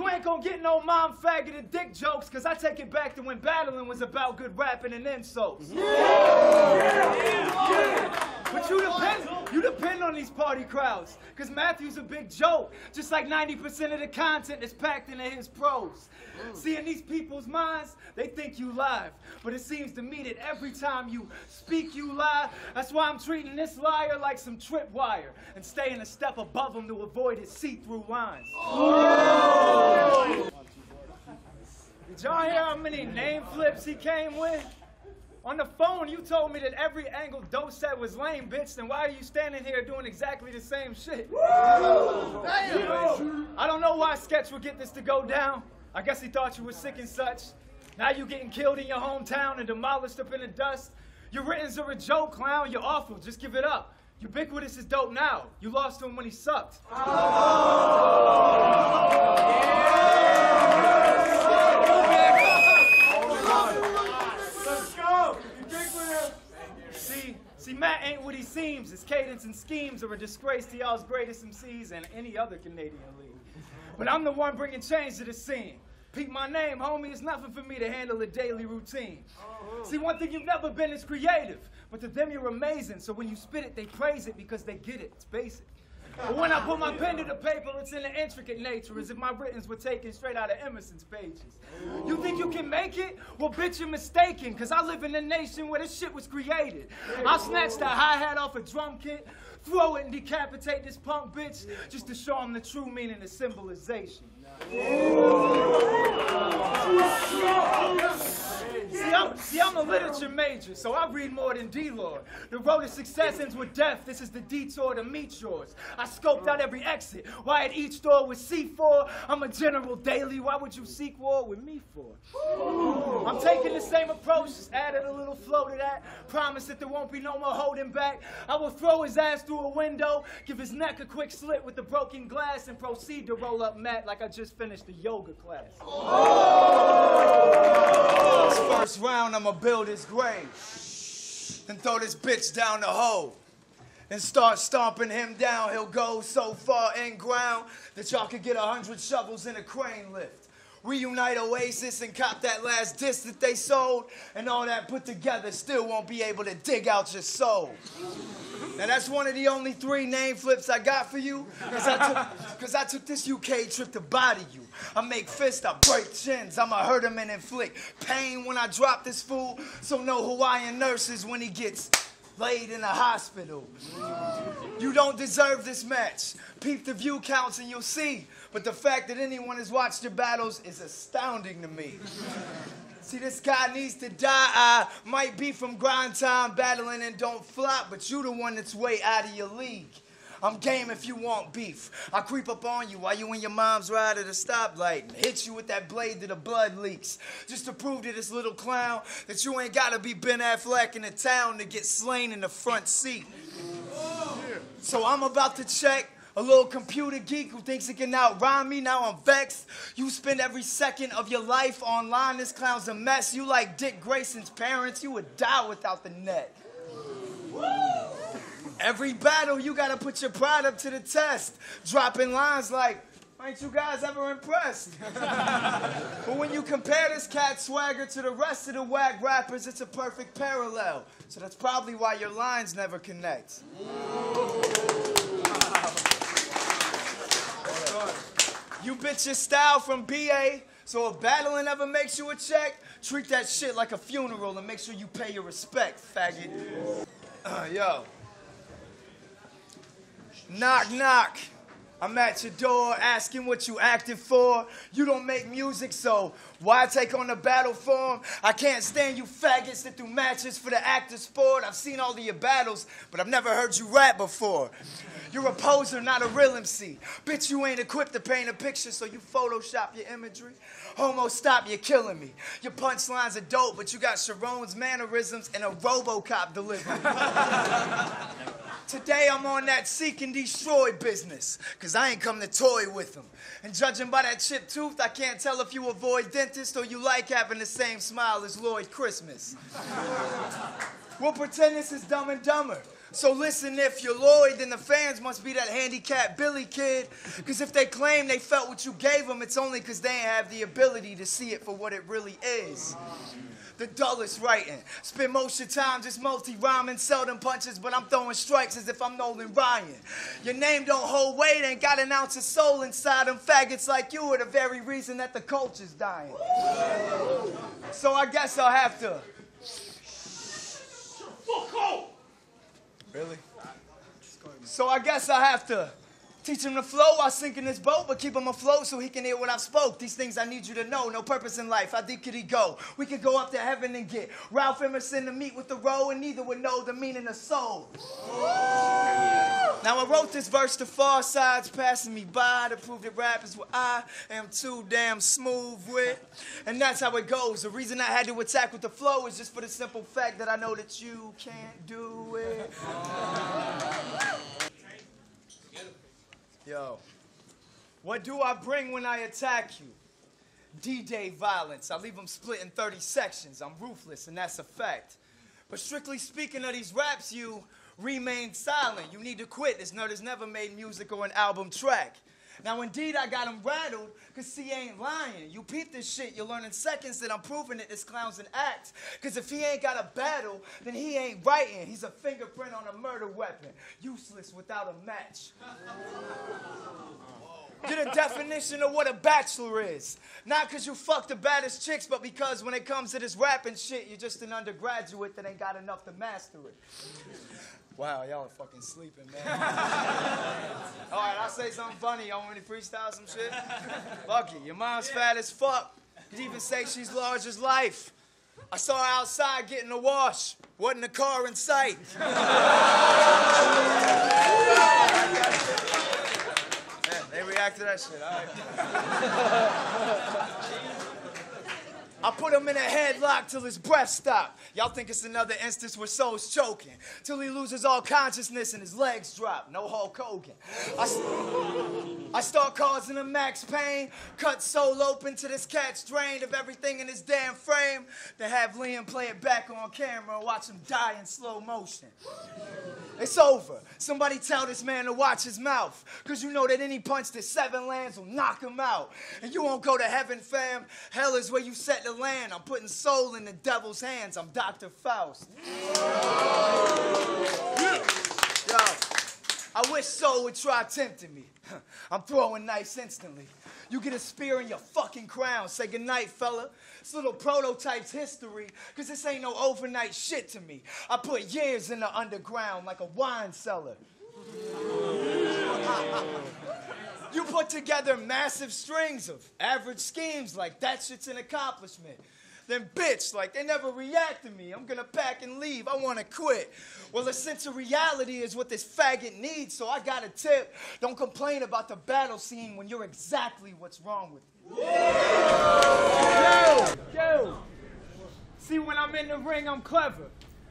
you ain't gonna get no mom faggot and dick jokes because I take it back to when battling was about good rapping and insults. But you depend, you depend on these party crowds, because Matthew's a big joke, just like 90% of the content is packed into his prose. See, in these people's minds, they think you live, but it seems to me that every time you speak, you lie. That's why I'm treating this liar like some tripwire and staying a step above him to avoid his see-through lines. Did y'all hear how many name flips he came with? On the phone, you told me that every angle dope said was lame, bitch. Then why are you standing here doing exactly the same shit? I don't know why Sketch would get this to go down. I guess he thought you were sick and such. Now you getting killed in your hometown and demolished up in the dust. Your writtens are a joke, clown. You're awful. Just give it up. Ubiquitous is dope now. You lost to him when he sucked. Oh. Let's go. Ubiquitous. See, see, Matt ain't what he seems. His cadence and schemes are a disgrace to y'all's greatest MCs and any other Canadian league. But I'm the one bringing change to the scene. Peep my name, homie. It's nothing for me to handle a daily routine. Uh-huh. See, one thing you've never been is creative. But to them, you're amazing. So when you spit it, they praise it because they get it. It's basic. But when I put my pen to the paper, it's in an intricate nature, as if my writings were taken straight out of Emerson's pages. You think you can make it? Well, bitch, you're mistaken, because I live in a nation where this shit was created. I'll snatch the hi-hat off a drum kit, throw it and decapitate this punk bitch, just to show him the true meaning of symbolization. See I'm, see, I'm a literature major, so I read more than D-Lord. The road to success ends with death. This is the detour to meet yours. I scoped out every exit. Why at each door was C4? I'm a general daily. Why would you seek war with me for? I'm taking the same approach, just added a little flow to that. Promise that there won't be no more holding back. I will throw his ass through a window, give his neck a quick slit with the broken glass, and proceed to roll up Matt like I just finished a yoga class. This first round, I'ma build his grave. Then throw this bitch down the hole. And start stomping him down. He'll go so far in ground that y'all could get a hundred shovels in a crane lift. Reunite Oasis and cop that last disc that they sold, and all that put together still won't be able to dig out your soul. Now that's one of the only three name flips I got for you, cause I took, cause I took this UK trip to body you. I make fists, I break chins, I'ma hurt him and inflict pain when I drop this fool, so no Hawaiian nurses when he gets laid in a hospital. You don't deserve this match. Peep the view counts and you'll see. But the fact that anyone has watched your battles is astounding to me. <laughs> See, this guy needs to die. I might be from grind time battling and don't flop, but you the one that's way out of your league. I'm game if you want beef. I creep up on you while you in your mom's ride at a stoplight and hit you with that blade that the blood leaks. Just to prove to this little clown that you ain't gotta be Ben Affleck in the town to get slain in the front seat. So I'm about to check a little computer geek who thinks he can outrhyme me. Now I'm vexed. You spend every second of your life online. This clown's a mess. You like Dick Grayson's parents. You would die without the net. Every battle, you gotta put your pride up to the test. Dropping lines like, ain't you guys ever impressed? <laughs> but when you compare this cat swagger to the rest of the whack rappers, it's a perfect parallel. So that's probably why your lines never connect. You bitch your style from BA, so if battling ever makes you a check, treat that shit like a funeral and make sure you pay your respect, faggot. Uh, yo. Knock, knock. I'm at your door asking what you active for. You don't make music, so why take on the battle form? I can't stand you faggots that do matches for the actor sport. I've seen all of your battles, but I've never heard you rap before. You're a poser, not a real MC. Bitch, you ain't equipped to paint a picture, so you Photoshop your imagery. Homo, stop, you're killing me. Your punchlines are dope, but you got Sharon's mannerisms and a Robocop delivery. Today I'm on that seek and destroy business, cause I ain't come to toy with them. And judging by that chipped tooth, I can't tell if you avoid dentists or you like having the same smile as Lloyd Christmas. we'll pretend this is Dumb and Dumber. So listen, if you're Lloyd, then the fans must be that handicapped Billy kid. Because if they claim they felt what you gave them, it's only because they ain't have the ability to see it for what it really is. The dullest writing. Spend most of your time just multi-rhyming, seldom punches, but I'm throwing strikes as if I'm Nolan Ryan. Your name don't hold weight, ain't got an ounce of soul inside them. Faggots like you are the very reason that the culture's dying. So I guess I'll have to. Fuck off! Really? So I guess I have to teach him to flow while sinking his boat, but keep him afloat so he can hear what I've spoke. These things I need you to know. No purpose in life. How deep could he go? We could go up to heaven and get Ralph Emerson to meet with the row, and neither would know the meaning of soul. Now I wrote this verse to Pharcyde's passing me by to prove that rap is what I am too damn smooth with. And that's how it goes. The reason I had to attack with the flow is just for the simple fact that I know that you can't do it. Yo, what do I bring when I attack you? D-Day violence. I leave them split in 30 sections. I'm ruthless, and that's a fact. But strictly speaking of these raps, you remain silent. You need to quit. This nerd has never made music or an album track. Now, indeed, I got him rattled, because he ain't lying. You peep this shit, you'll learn in seconds that I'm proving that this clown's an act. Because if he ain't got a battle, then he ain't writing. He's a fingerprint on a murder weapon, useless without a match. Get a definition of what a bachelor is. Not because you fuck the baddest chicks, but because when it comes to this rapping shit, you're just an undergraduate that ain't got enough to master it. Wow, y'all are fucking sleeping, man. <laughs> All right, I'll say something funny. Y'all want me to freestyle some shit? Fuck you. Your mom's fat as fuck. You'd even say she's large as life. I saw her outside getting a wash. Wasn't a car in sight. <laughs> back to that shit. All right. I put him in a headlock till his breath stopped. Y'all think it's another instance where Soul's choking. Till he loses all consciousness and his legs drop. No Hulk Hogan. I, I start causing him max pain. Cut Soul open to this cat's drained of everything in his damn frame. Then have Liam play it back on camera and watch him die in slow motion. It's over. Somebody tell this man to watch his mouth. Cause you know that any punch that seven lands will knock him out. And you won't go to heaven, fam. Hell is where you set the land. I'm putting soul in the devil's hands. I'm Dr. Faust. Yo, I wish soul would try tempting me. <laughs> I'm throwing knives instantly. You get a spear in your fucking crown. Say goodnight, fella. This little prototype's history, cause this ain't no overnight shit to me. I put years in the underground like a wine cellar. <laughs> you put together massive strings of average schemes like that shit's an accomplishment. Then bitch, like they never react to me. I'm gonna pack and leave. I wanna quit. Well, a sense of reality is what this faggot needs, so I got a tip. Don't complain about the battle scene when you're exactly what's wrong with you. Yo, yo. See, when I'm in the ring, I'm clever.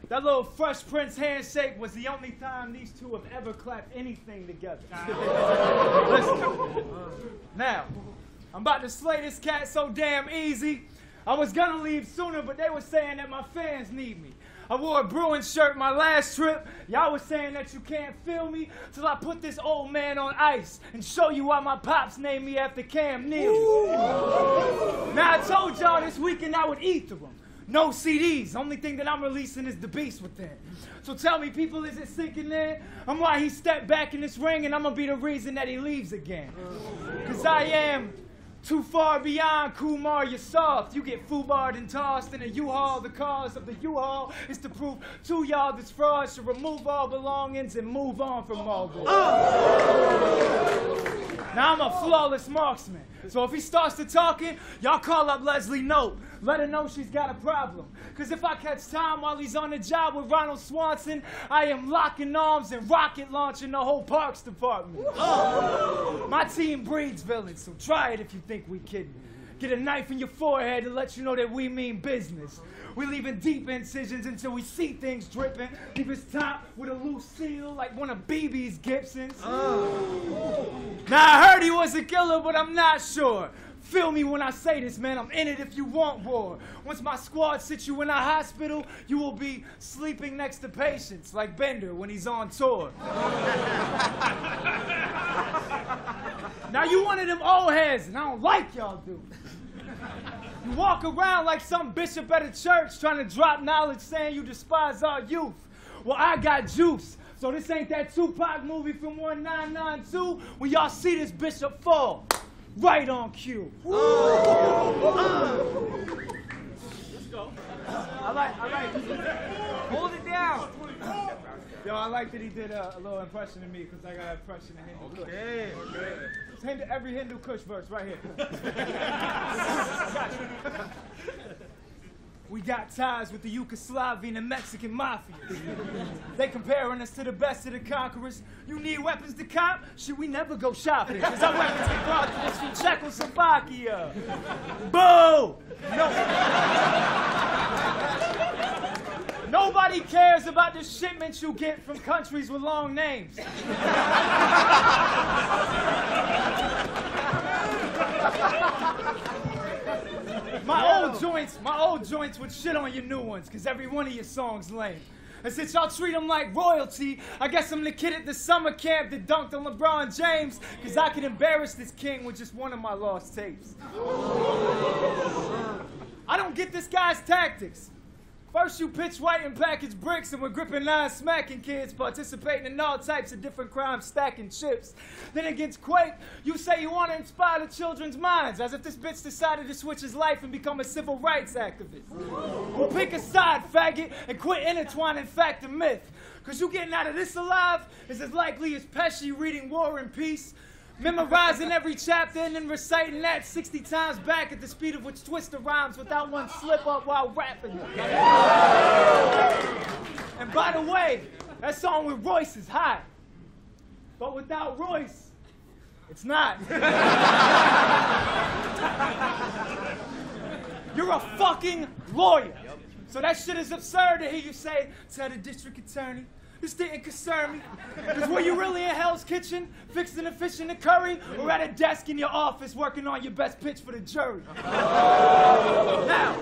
That little Fresh Prince handshake was the only time these two have ever clapped anything together. <laughs> Listen. Now, I'm about to slay this cat so damn easy. I was gonna leave sooner, but they were saying that my fans need me. I wore a Bruin shirt my last trip. Y'all was saying that you can't feel me till I put this old man on ice and show you why my pops named me after Cam Newton. Now I told y'all this weekend I would eat through them. No CDs. Only thing that I'm releasing is the beast within. So tell me, people, is it sinking in? I'm why he stepped back in this ring, and I'm gonna be the reason that he leaves again. Cause I am too far beyond Kumar, you're soft. You get foobarred and tossed in a U-Haul. The cause of the U-Haul is to prove to y'all this fraud should remove all belongings and move on from all this. Uh. Now I'm a flawless marksman. So if he starts to talking, y'all call up Leslie Knope. Let her know she's got a problem. Cause if I catch time while he's on the job with Ronald Swanson, I am locking arms and rocket launching the whole parks department. My team breeds villains, so try it if you think we kidding. Get a knife in your forehead to let you know that we mean business. We leaving deep incisions until we see things dripping. Leave his top with a loose seal like one of BB's Gibsons. Ah. Now I heard he was a killer, but I'm not sure. Feel me when I say this, man. I'm in it if you want war. Once my squad sits you in a hospital, you will be sleeping next to patients like Bender when he's on tour. <laughs> now you one of them old heads, and I don't like y'all do. You walk around like some bishop at a church trying to drop knowledge saying you despise our youth. Well, I got juice. So this ain't that Tupac movie from 1992 when y'all see this bishop fall. Right on cue. Let's go. Uh, I like, I like. Hold it down. Yo, I like that he did a, a little impression of me because I got an impression of Kush. Okay. Hindu, every Hindu Kush verse right here. <laughs> We got ties with the Yugoslavian and Mexican mafia. they comparing us to the best of the conquerors. You need weapons to cop? Should we never go shopping? Cause our weapons get brought to us from Czechoslovakia. Boo! No. Nobody cares about the shipments you get from countries with long names. My old joints, my old joints would shit on your new ones, cause every one of your songs lame. And since y'all treat them like royalty, I guess I'm the kid at the summer camp that dunked on LeBron James, cause I could embarrass this king with just one of my lost tapes. I don't get this guy's tactics. First, you pitch white and package bricks, and we're gripping nine smacking kids, participating in all types of different crimes, stacking chips. Then against Quake, you say you want to inspire the children's minds, as if this bitch decided to switch his life and become a civil rights activist. Well, pick a side, faggot, and quit intertwining fact and myth. Cause you getting out of this alive is as likely as Pesci reading War and Peace, memorizing every chapter and then reciting that 60 times back at the speed of which Twista rhymes without one slip up while rapping. And by the way, that song with Royce is hot. But without Royce, it's not. You're a fucking lawyer. So that shit is absurd to hear you say, tell the district attorney, this didn't concern me. Because were you really in Hell's Kitchen, fixing the fish in the curry, or at a desk in your office working on your best pitch for the jury? Now,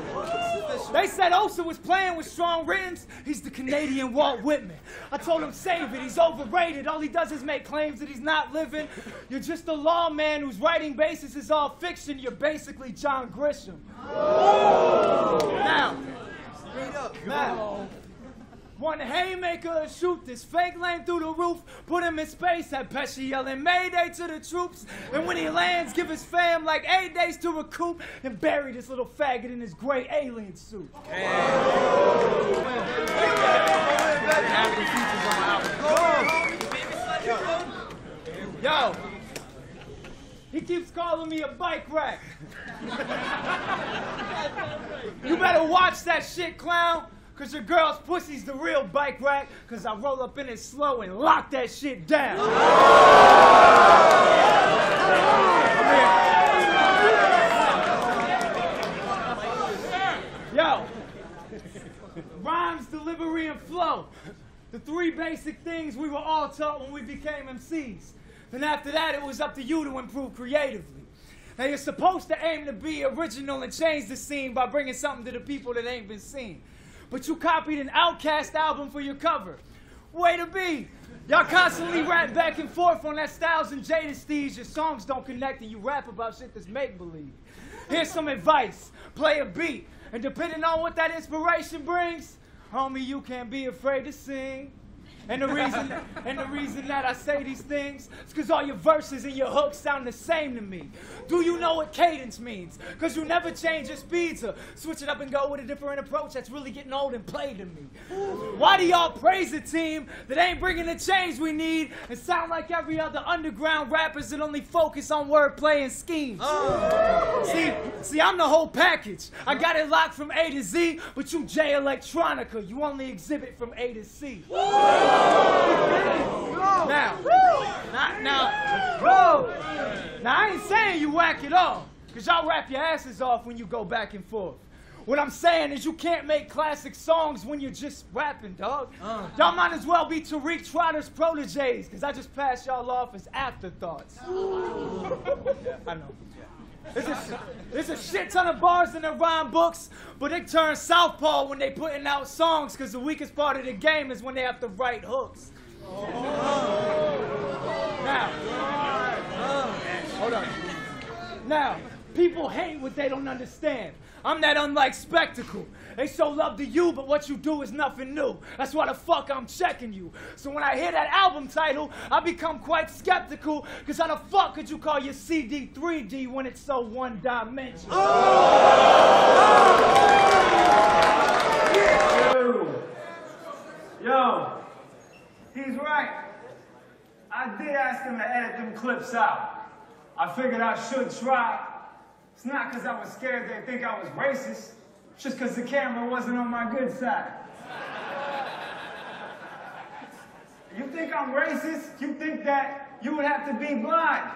they said Osa was playing with strong rims. He's the Canadian Walt Whitman. I told him, save it. He's overrated. All he does is make claims that he's not living. You're just a lawman whose writing basis is all fiction. You're basically John Grisham. Now, now, One haymaker to shoot this fake lane through the roof, put him in space, had Pesci yelling Mayday to the troops. And when he lands, give his fam like eight days to recoup and bury this little faggot in his gray alien suit. Yo, he keeps calling me a bike rack. <laughs> you better watch that shit, clown. Cause your girl's pussy's the real bike rack. Cause I roll up in it slow and lock that shit down. Yo, rhymes, delivery, and flow. The three basic things we were all taught when we became MCs. Then after that, it was up to you to improve creatively. Now you're supposed to aim to be original and change the scene by bringing something to the people that ain't been seen. But you copied an OutKast album for your cover. Way to be. Y'all constantly rap back and forth on that Styles and Jada Steez. Your songs don't connect and you rap about shit that's make believe. Here's some advice play a beat, and depending on what that inspiration brings, homie, you can't be afraid to sing. And the reason and the reason that I say these things is because all your verses and your hooks sound the same to me. Do you know what cadence means? Because you never change your speed or switch it up and go with a different approach that's really getting old and played to me. Why do y'all praise a team that ain't bringing the change we need and sound like every other underground rappers that only focus on wordplay and schemes? Oh. See, see, I'm the whole package. I got it locked from A to Z, but you Jay Electronica, you only exhibit from A to C. Now, now, now, bro. Now I ain't saying you whack it all, cause y'all rap your asses off when you go back and forth. What I'm saying is you can't make classic songs when you're just rapping, dog. Uh. Y'all might as well be Tariq Trotter's proteges, cause I just passed y'all off as afterthoughts. <laughs> I know. There's a, there's a shit ton of bars in the rhyme books, but they turn southpaw when they putting out songs because the weakest part of the game is when they have to write hooks. Now, hold on. Now, people hate what they don't understand. I'm that unlike spectacle. They show love to you, but what you do is nothing new. That's why the fuck I'm checking you. So when I hear that album title, I become quite skeptical, because how the fuck could you call your CD 3D when it's so one dimensional? Oh! Yo, yo, he's right. I did ask him to edit them clips out. I figured I should try. It's not because I was scared they'd think I was racist. It's just because the camera wasn't on my good side. You think I'm racist? You think that you would have to be blind?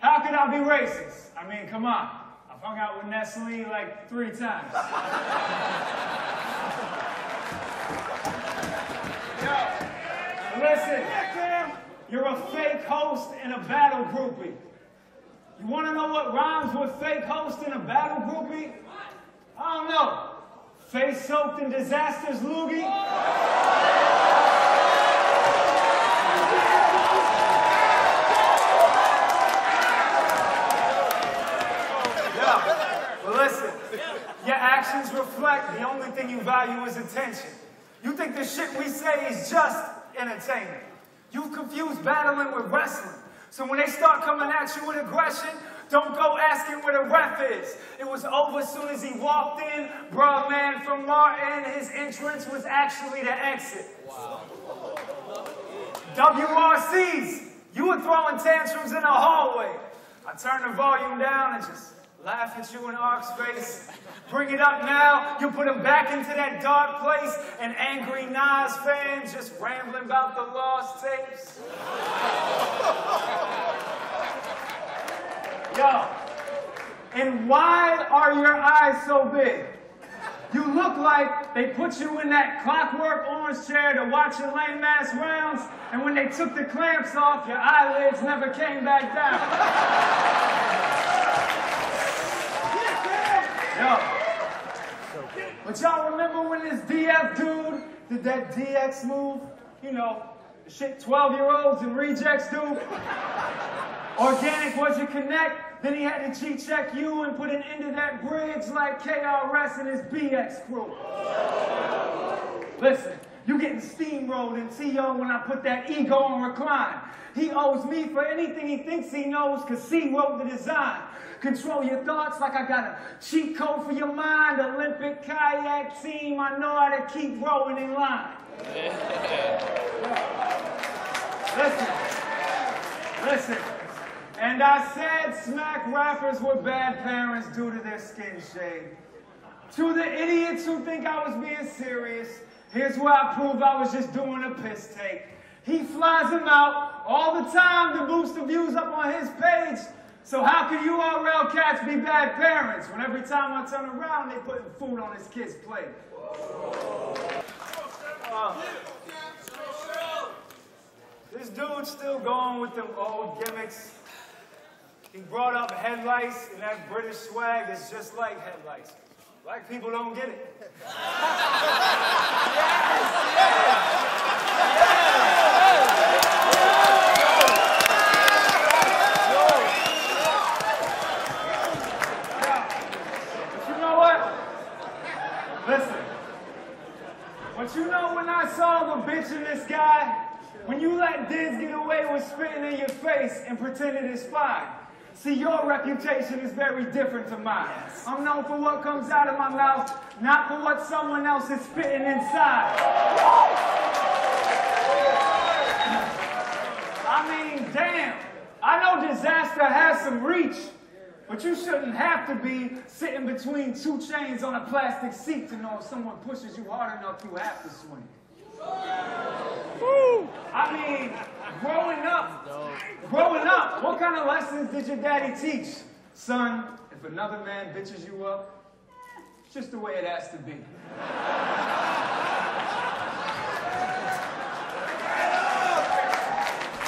How could I be racist? I mean, come on. I've hung out with Nestle like three times. <laughs> Yo, listen, you're a fake host in a battle groupie. You want to know what rhymes with fake host in a battle groupie? I don't know. Face soaked in disasters, loogie. But listen, your actions reflect the only thing you value is attention. You think the shit we say is just entertainment. You've confused battling with wrestling. So when they start coming at you with aggression, don't go asking where the ref is. It was over as soon as he walked in. Bruh, man, from Martin, his entrance was actually the exit. WRCs, you were throwing tantrums in the hallway. I turned the volume down and just laugh at you in Ark's face. Bring it up now, you put him back into that dark place, and angry Nas fans just rambling about the lost tapes. <laughs> Yo, and why are your eyes so big? You look like they put you in that clockwork orange chair to watch your lame ass rounds, and when they took the clamps off, your eyelids never came back down. <laughs> But y'all remember when this DF dude did that DX move? You know, shit 12 year olds and rejects do. Organik was your connect, then he had to cheat check you and put an end to that bridge like KRS and his BX crew. Listen, You getting steamrolled in TO when I put that ego on recline. He owes me for anything he thinks he knows, cause he wrote the design. Control your thoughts like I got a cheat code for your mind. Olympic kayak team, I know how to keep rowing in line. Listen, listen. And I said smack rappers were bad parents due to their skin shade. To the idiots who think I was being serious, here's where I prove I was just doing a piss take. He flies them out all the time to boost the views up on his page. So how can URL cats be bad parents when every time I turn around they putting food on his kid's plate? Uh, this dude's still going with them old gimmicks. He brought up headlights and that British swag is just like headlights. Black people don't get it. <laughs> But you know what? Listen. But you know when I saw the bitch in this guy, when you let Diz get away with spitting in your face and pretending it's fine. See, your reputation is very different to mine. I'm known for what comes out of my mouth, not for what someone else is spitting inside. I mean, damn. I know disaster has some reach, but you shouldn't have to be sitting between two chains on a plastic seat to know if someone pushes you hard enough you have to swing. I mean, growing up, growing up, what kind of lessons did your daddy teach? Son, if another man bitches you up, it's just the way it has to be.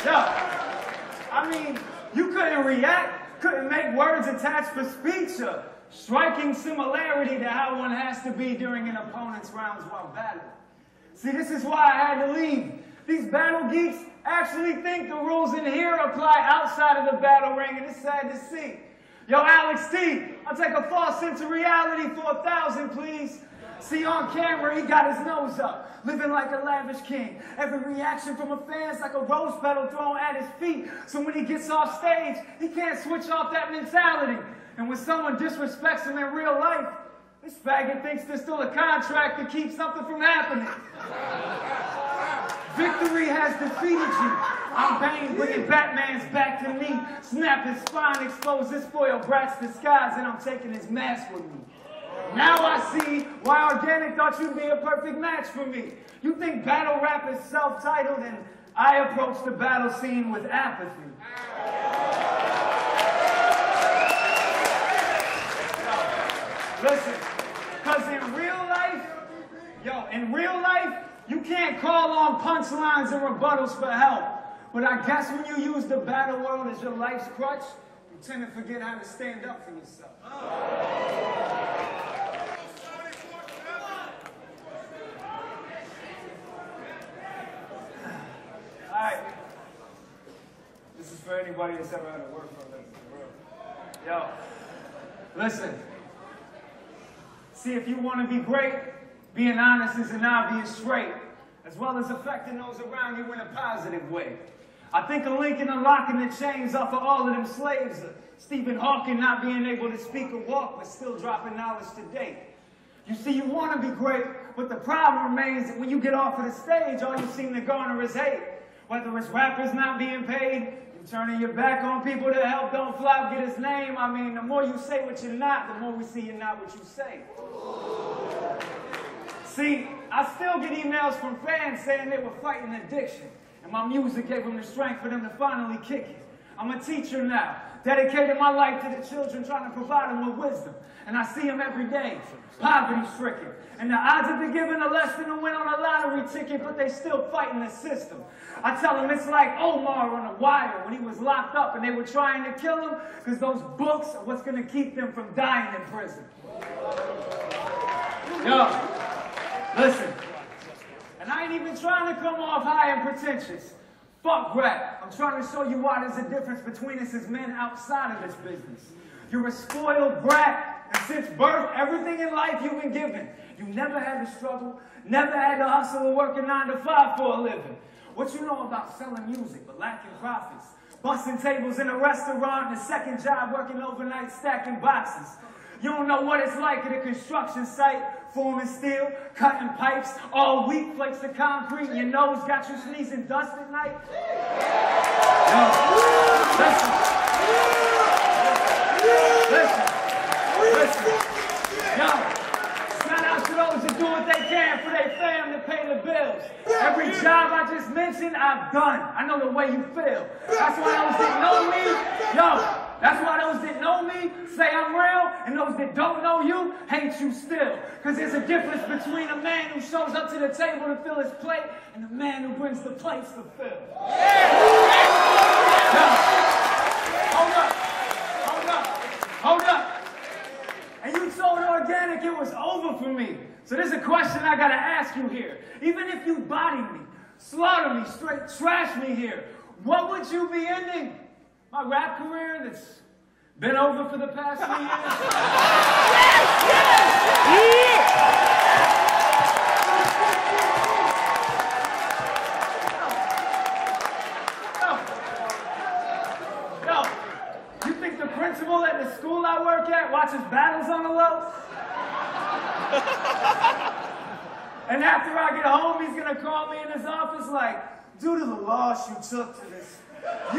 Yeah. I mean, you couldn't react, couldn't make words attached for speech. A striking similarity to how one has to be during an opponent's rounds while battling. See, this is why I had to leave. These battle geeks actually think the rules in here apply outside of the battle ring, and it's sad to see. Yo, Alex T, I'll take a false sense of reality for a thousand, please. See, on camera, he got his nose up, living like a lavish king. Every reaction from a fan's like a rose petal thrown at his feet. So when he gets off stage, he can't switch off that mentality. And when someone disrespects him in real life, this faggot thinks there's still a contract to keep something from happening. Victory has defeated you. I'm Bane bringing Batman's back to me. Snap his spine, expose this spoiled brat's disguise, and I'm taking his mask with me. Now I see why Organik thought you'd be a perfect match for me. You think battle rap is self-titled, and I approach the battle scene with apathy. Listen, because in real life, yo, in real life, you can't call on punchlines and rebuttals for help. But I guess when you use the battle world as your life's crutch, you tend to forget how to stand up for yourself. All right. This is for anybody that's ever had to work for for real. Yo, listen. See, if you want to be great, being honest is an obvious trait, as well as affecting those around you in a positive way. I think of Lincoln unlocking the chains off of all of them slaves. Stephen Hawking not being able to speak or walk, but still dropping knowledge today. You see, you want to be great, but the problem remains that when you get off of the stage, all you seem to garner is hate. Whether it's rappers not being paid, you turning your back on people to help Don't Flop get his name. I mean, the more you say what you're not, the more we see you're not what you say. See, I still get emails from fans saying they were fighting addiction, and my music gave them the strength for them to finally kick it. I'm a teacher now, dedicated my life to the children, trying to provide them with wisdom. And I see them every day, poverty stricken. And the odds of them giving a less than a win on a lottery ticket, but they still fighting the system. I tell them it's like Omar on the wire when he was locked up and they were trying to kill him because those books are what's going to keep them from dying in prison. Yo, listen. And I ain't even trying to come off high and pretentious. Fuck rap. I'm trying to show you why there's a difference between us as men outside of this business. You're a spoiled brat, And since birth, everything in life you've been given. You never had to struggle, never had to hustle or work a nine to five for a living. What you know about selling music but lacking profits? Busting tables in a restaurant a second job working overnight stacking boxes. You don't know what it's like at a construction site, forming steel, cutting pipes, all week flakes of concrete, your nose got you sneezing dust at night. Yo, listen. Listen. Out to those that do what they can for their pay the bills. Every job I just mentioned, I've done. I know the way you feel. That's why those that know me, yo, that's why those that know me say I'm real, and those that don't know you hate you still. Because there's a difference between a man who shows up to the table to fill his plate and a man who brings the plates to fill. Yo, hold up, hold up, hold up. And you told Organik it was over for me. So there's a question I gotta ask you here. Even if you body me, slaughter me, straight trash me here, what would you be ending? My rap career that's been over for the past three years? <laughs> You think the principal at the school I work at watches battles on the low? <laughs> and after I get home, he's gonna call me in his office like, due to the loss you took to this <laughs>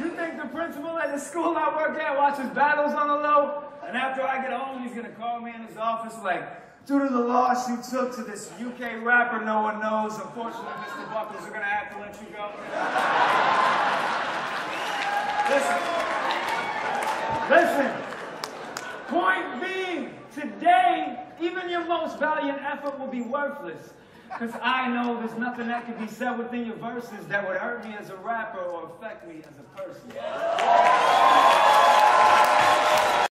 you think the principal at the school I work at watches battles on the low? And after I get home, he's gonna call me in his office like, due to the loss you took to this UK rapper no one knows, unfortunately, Mr. Buckles, we're gonna have to let you go. Listen. Listen. Point being, today, even your most valiant effort will be worthless. Because I know there's nothing that can be said within your verses that would hurt me as a rapper or affect me as a person.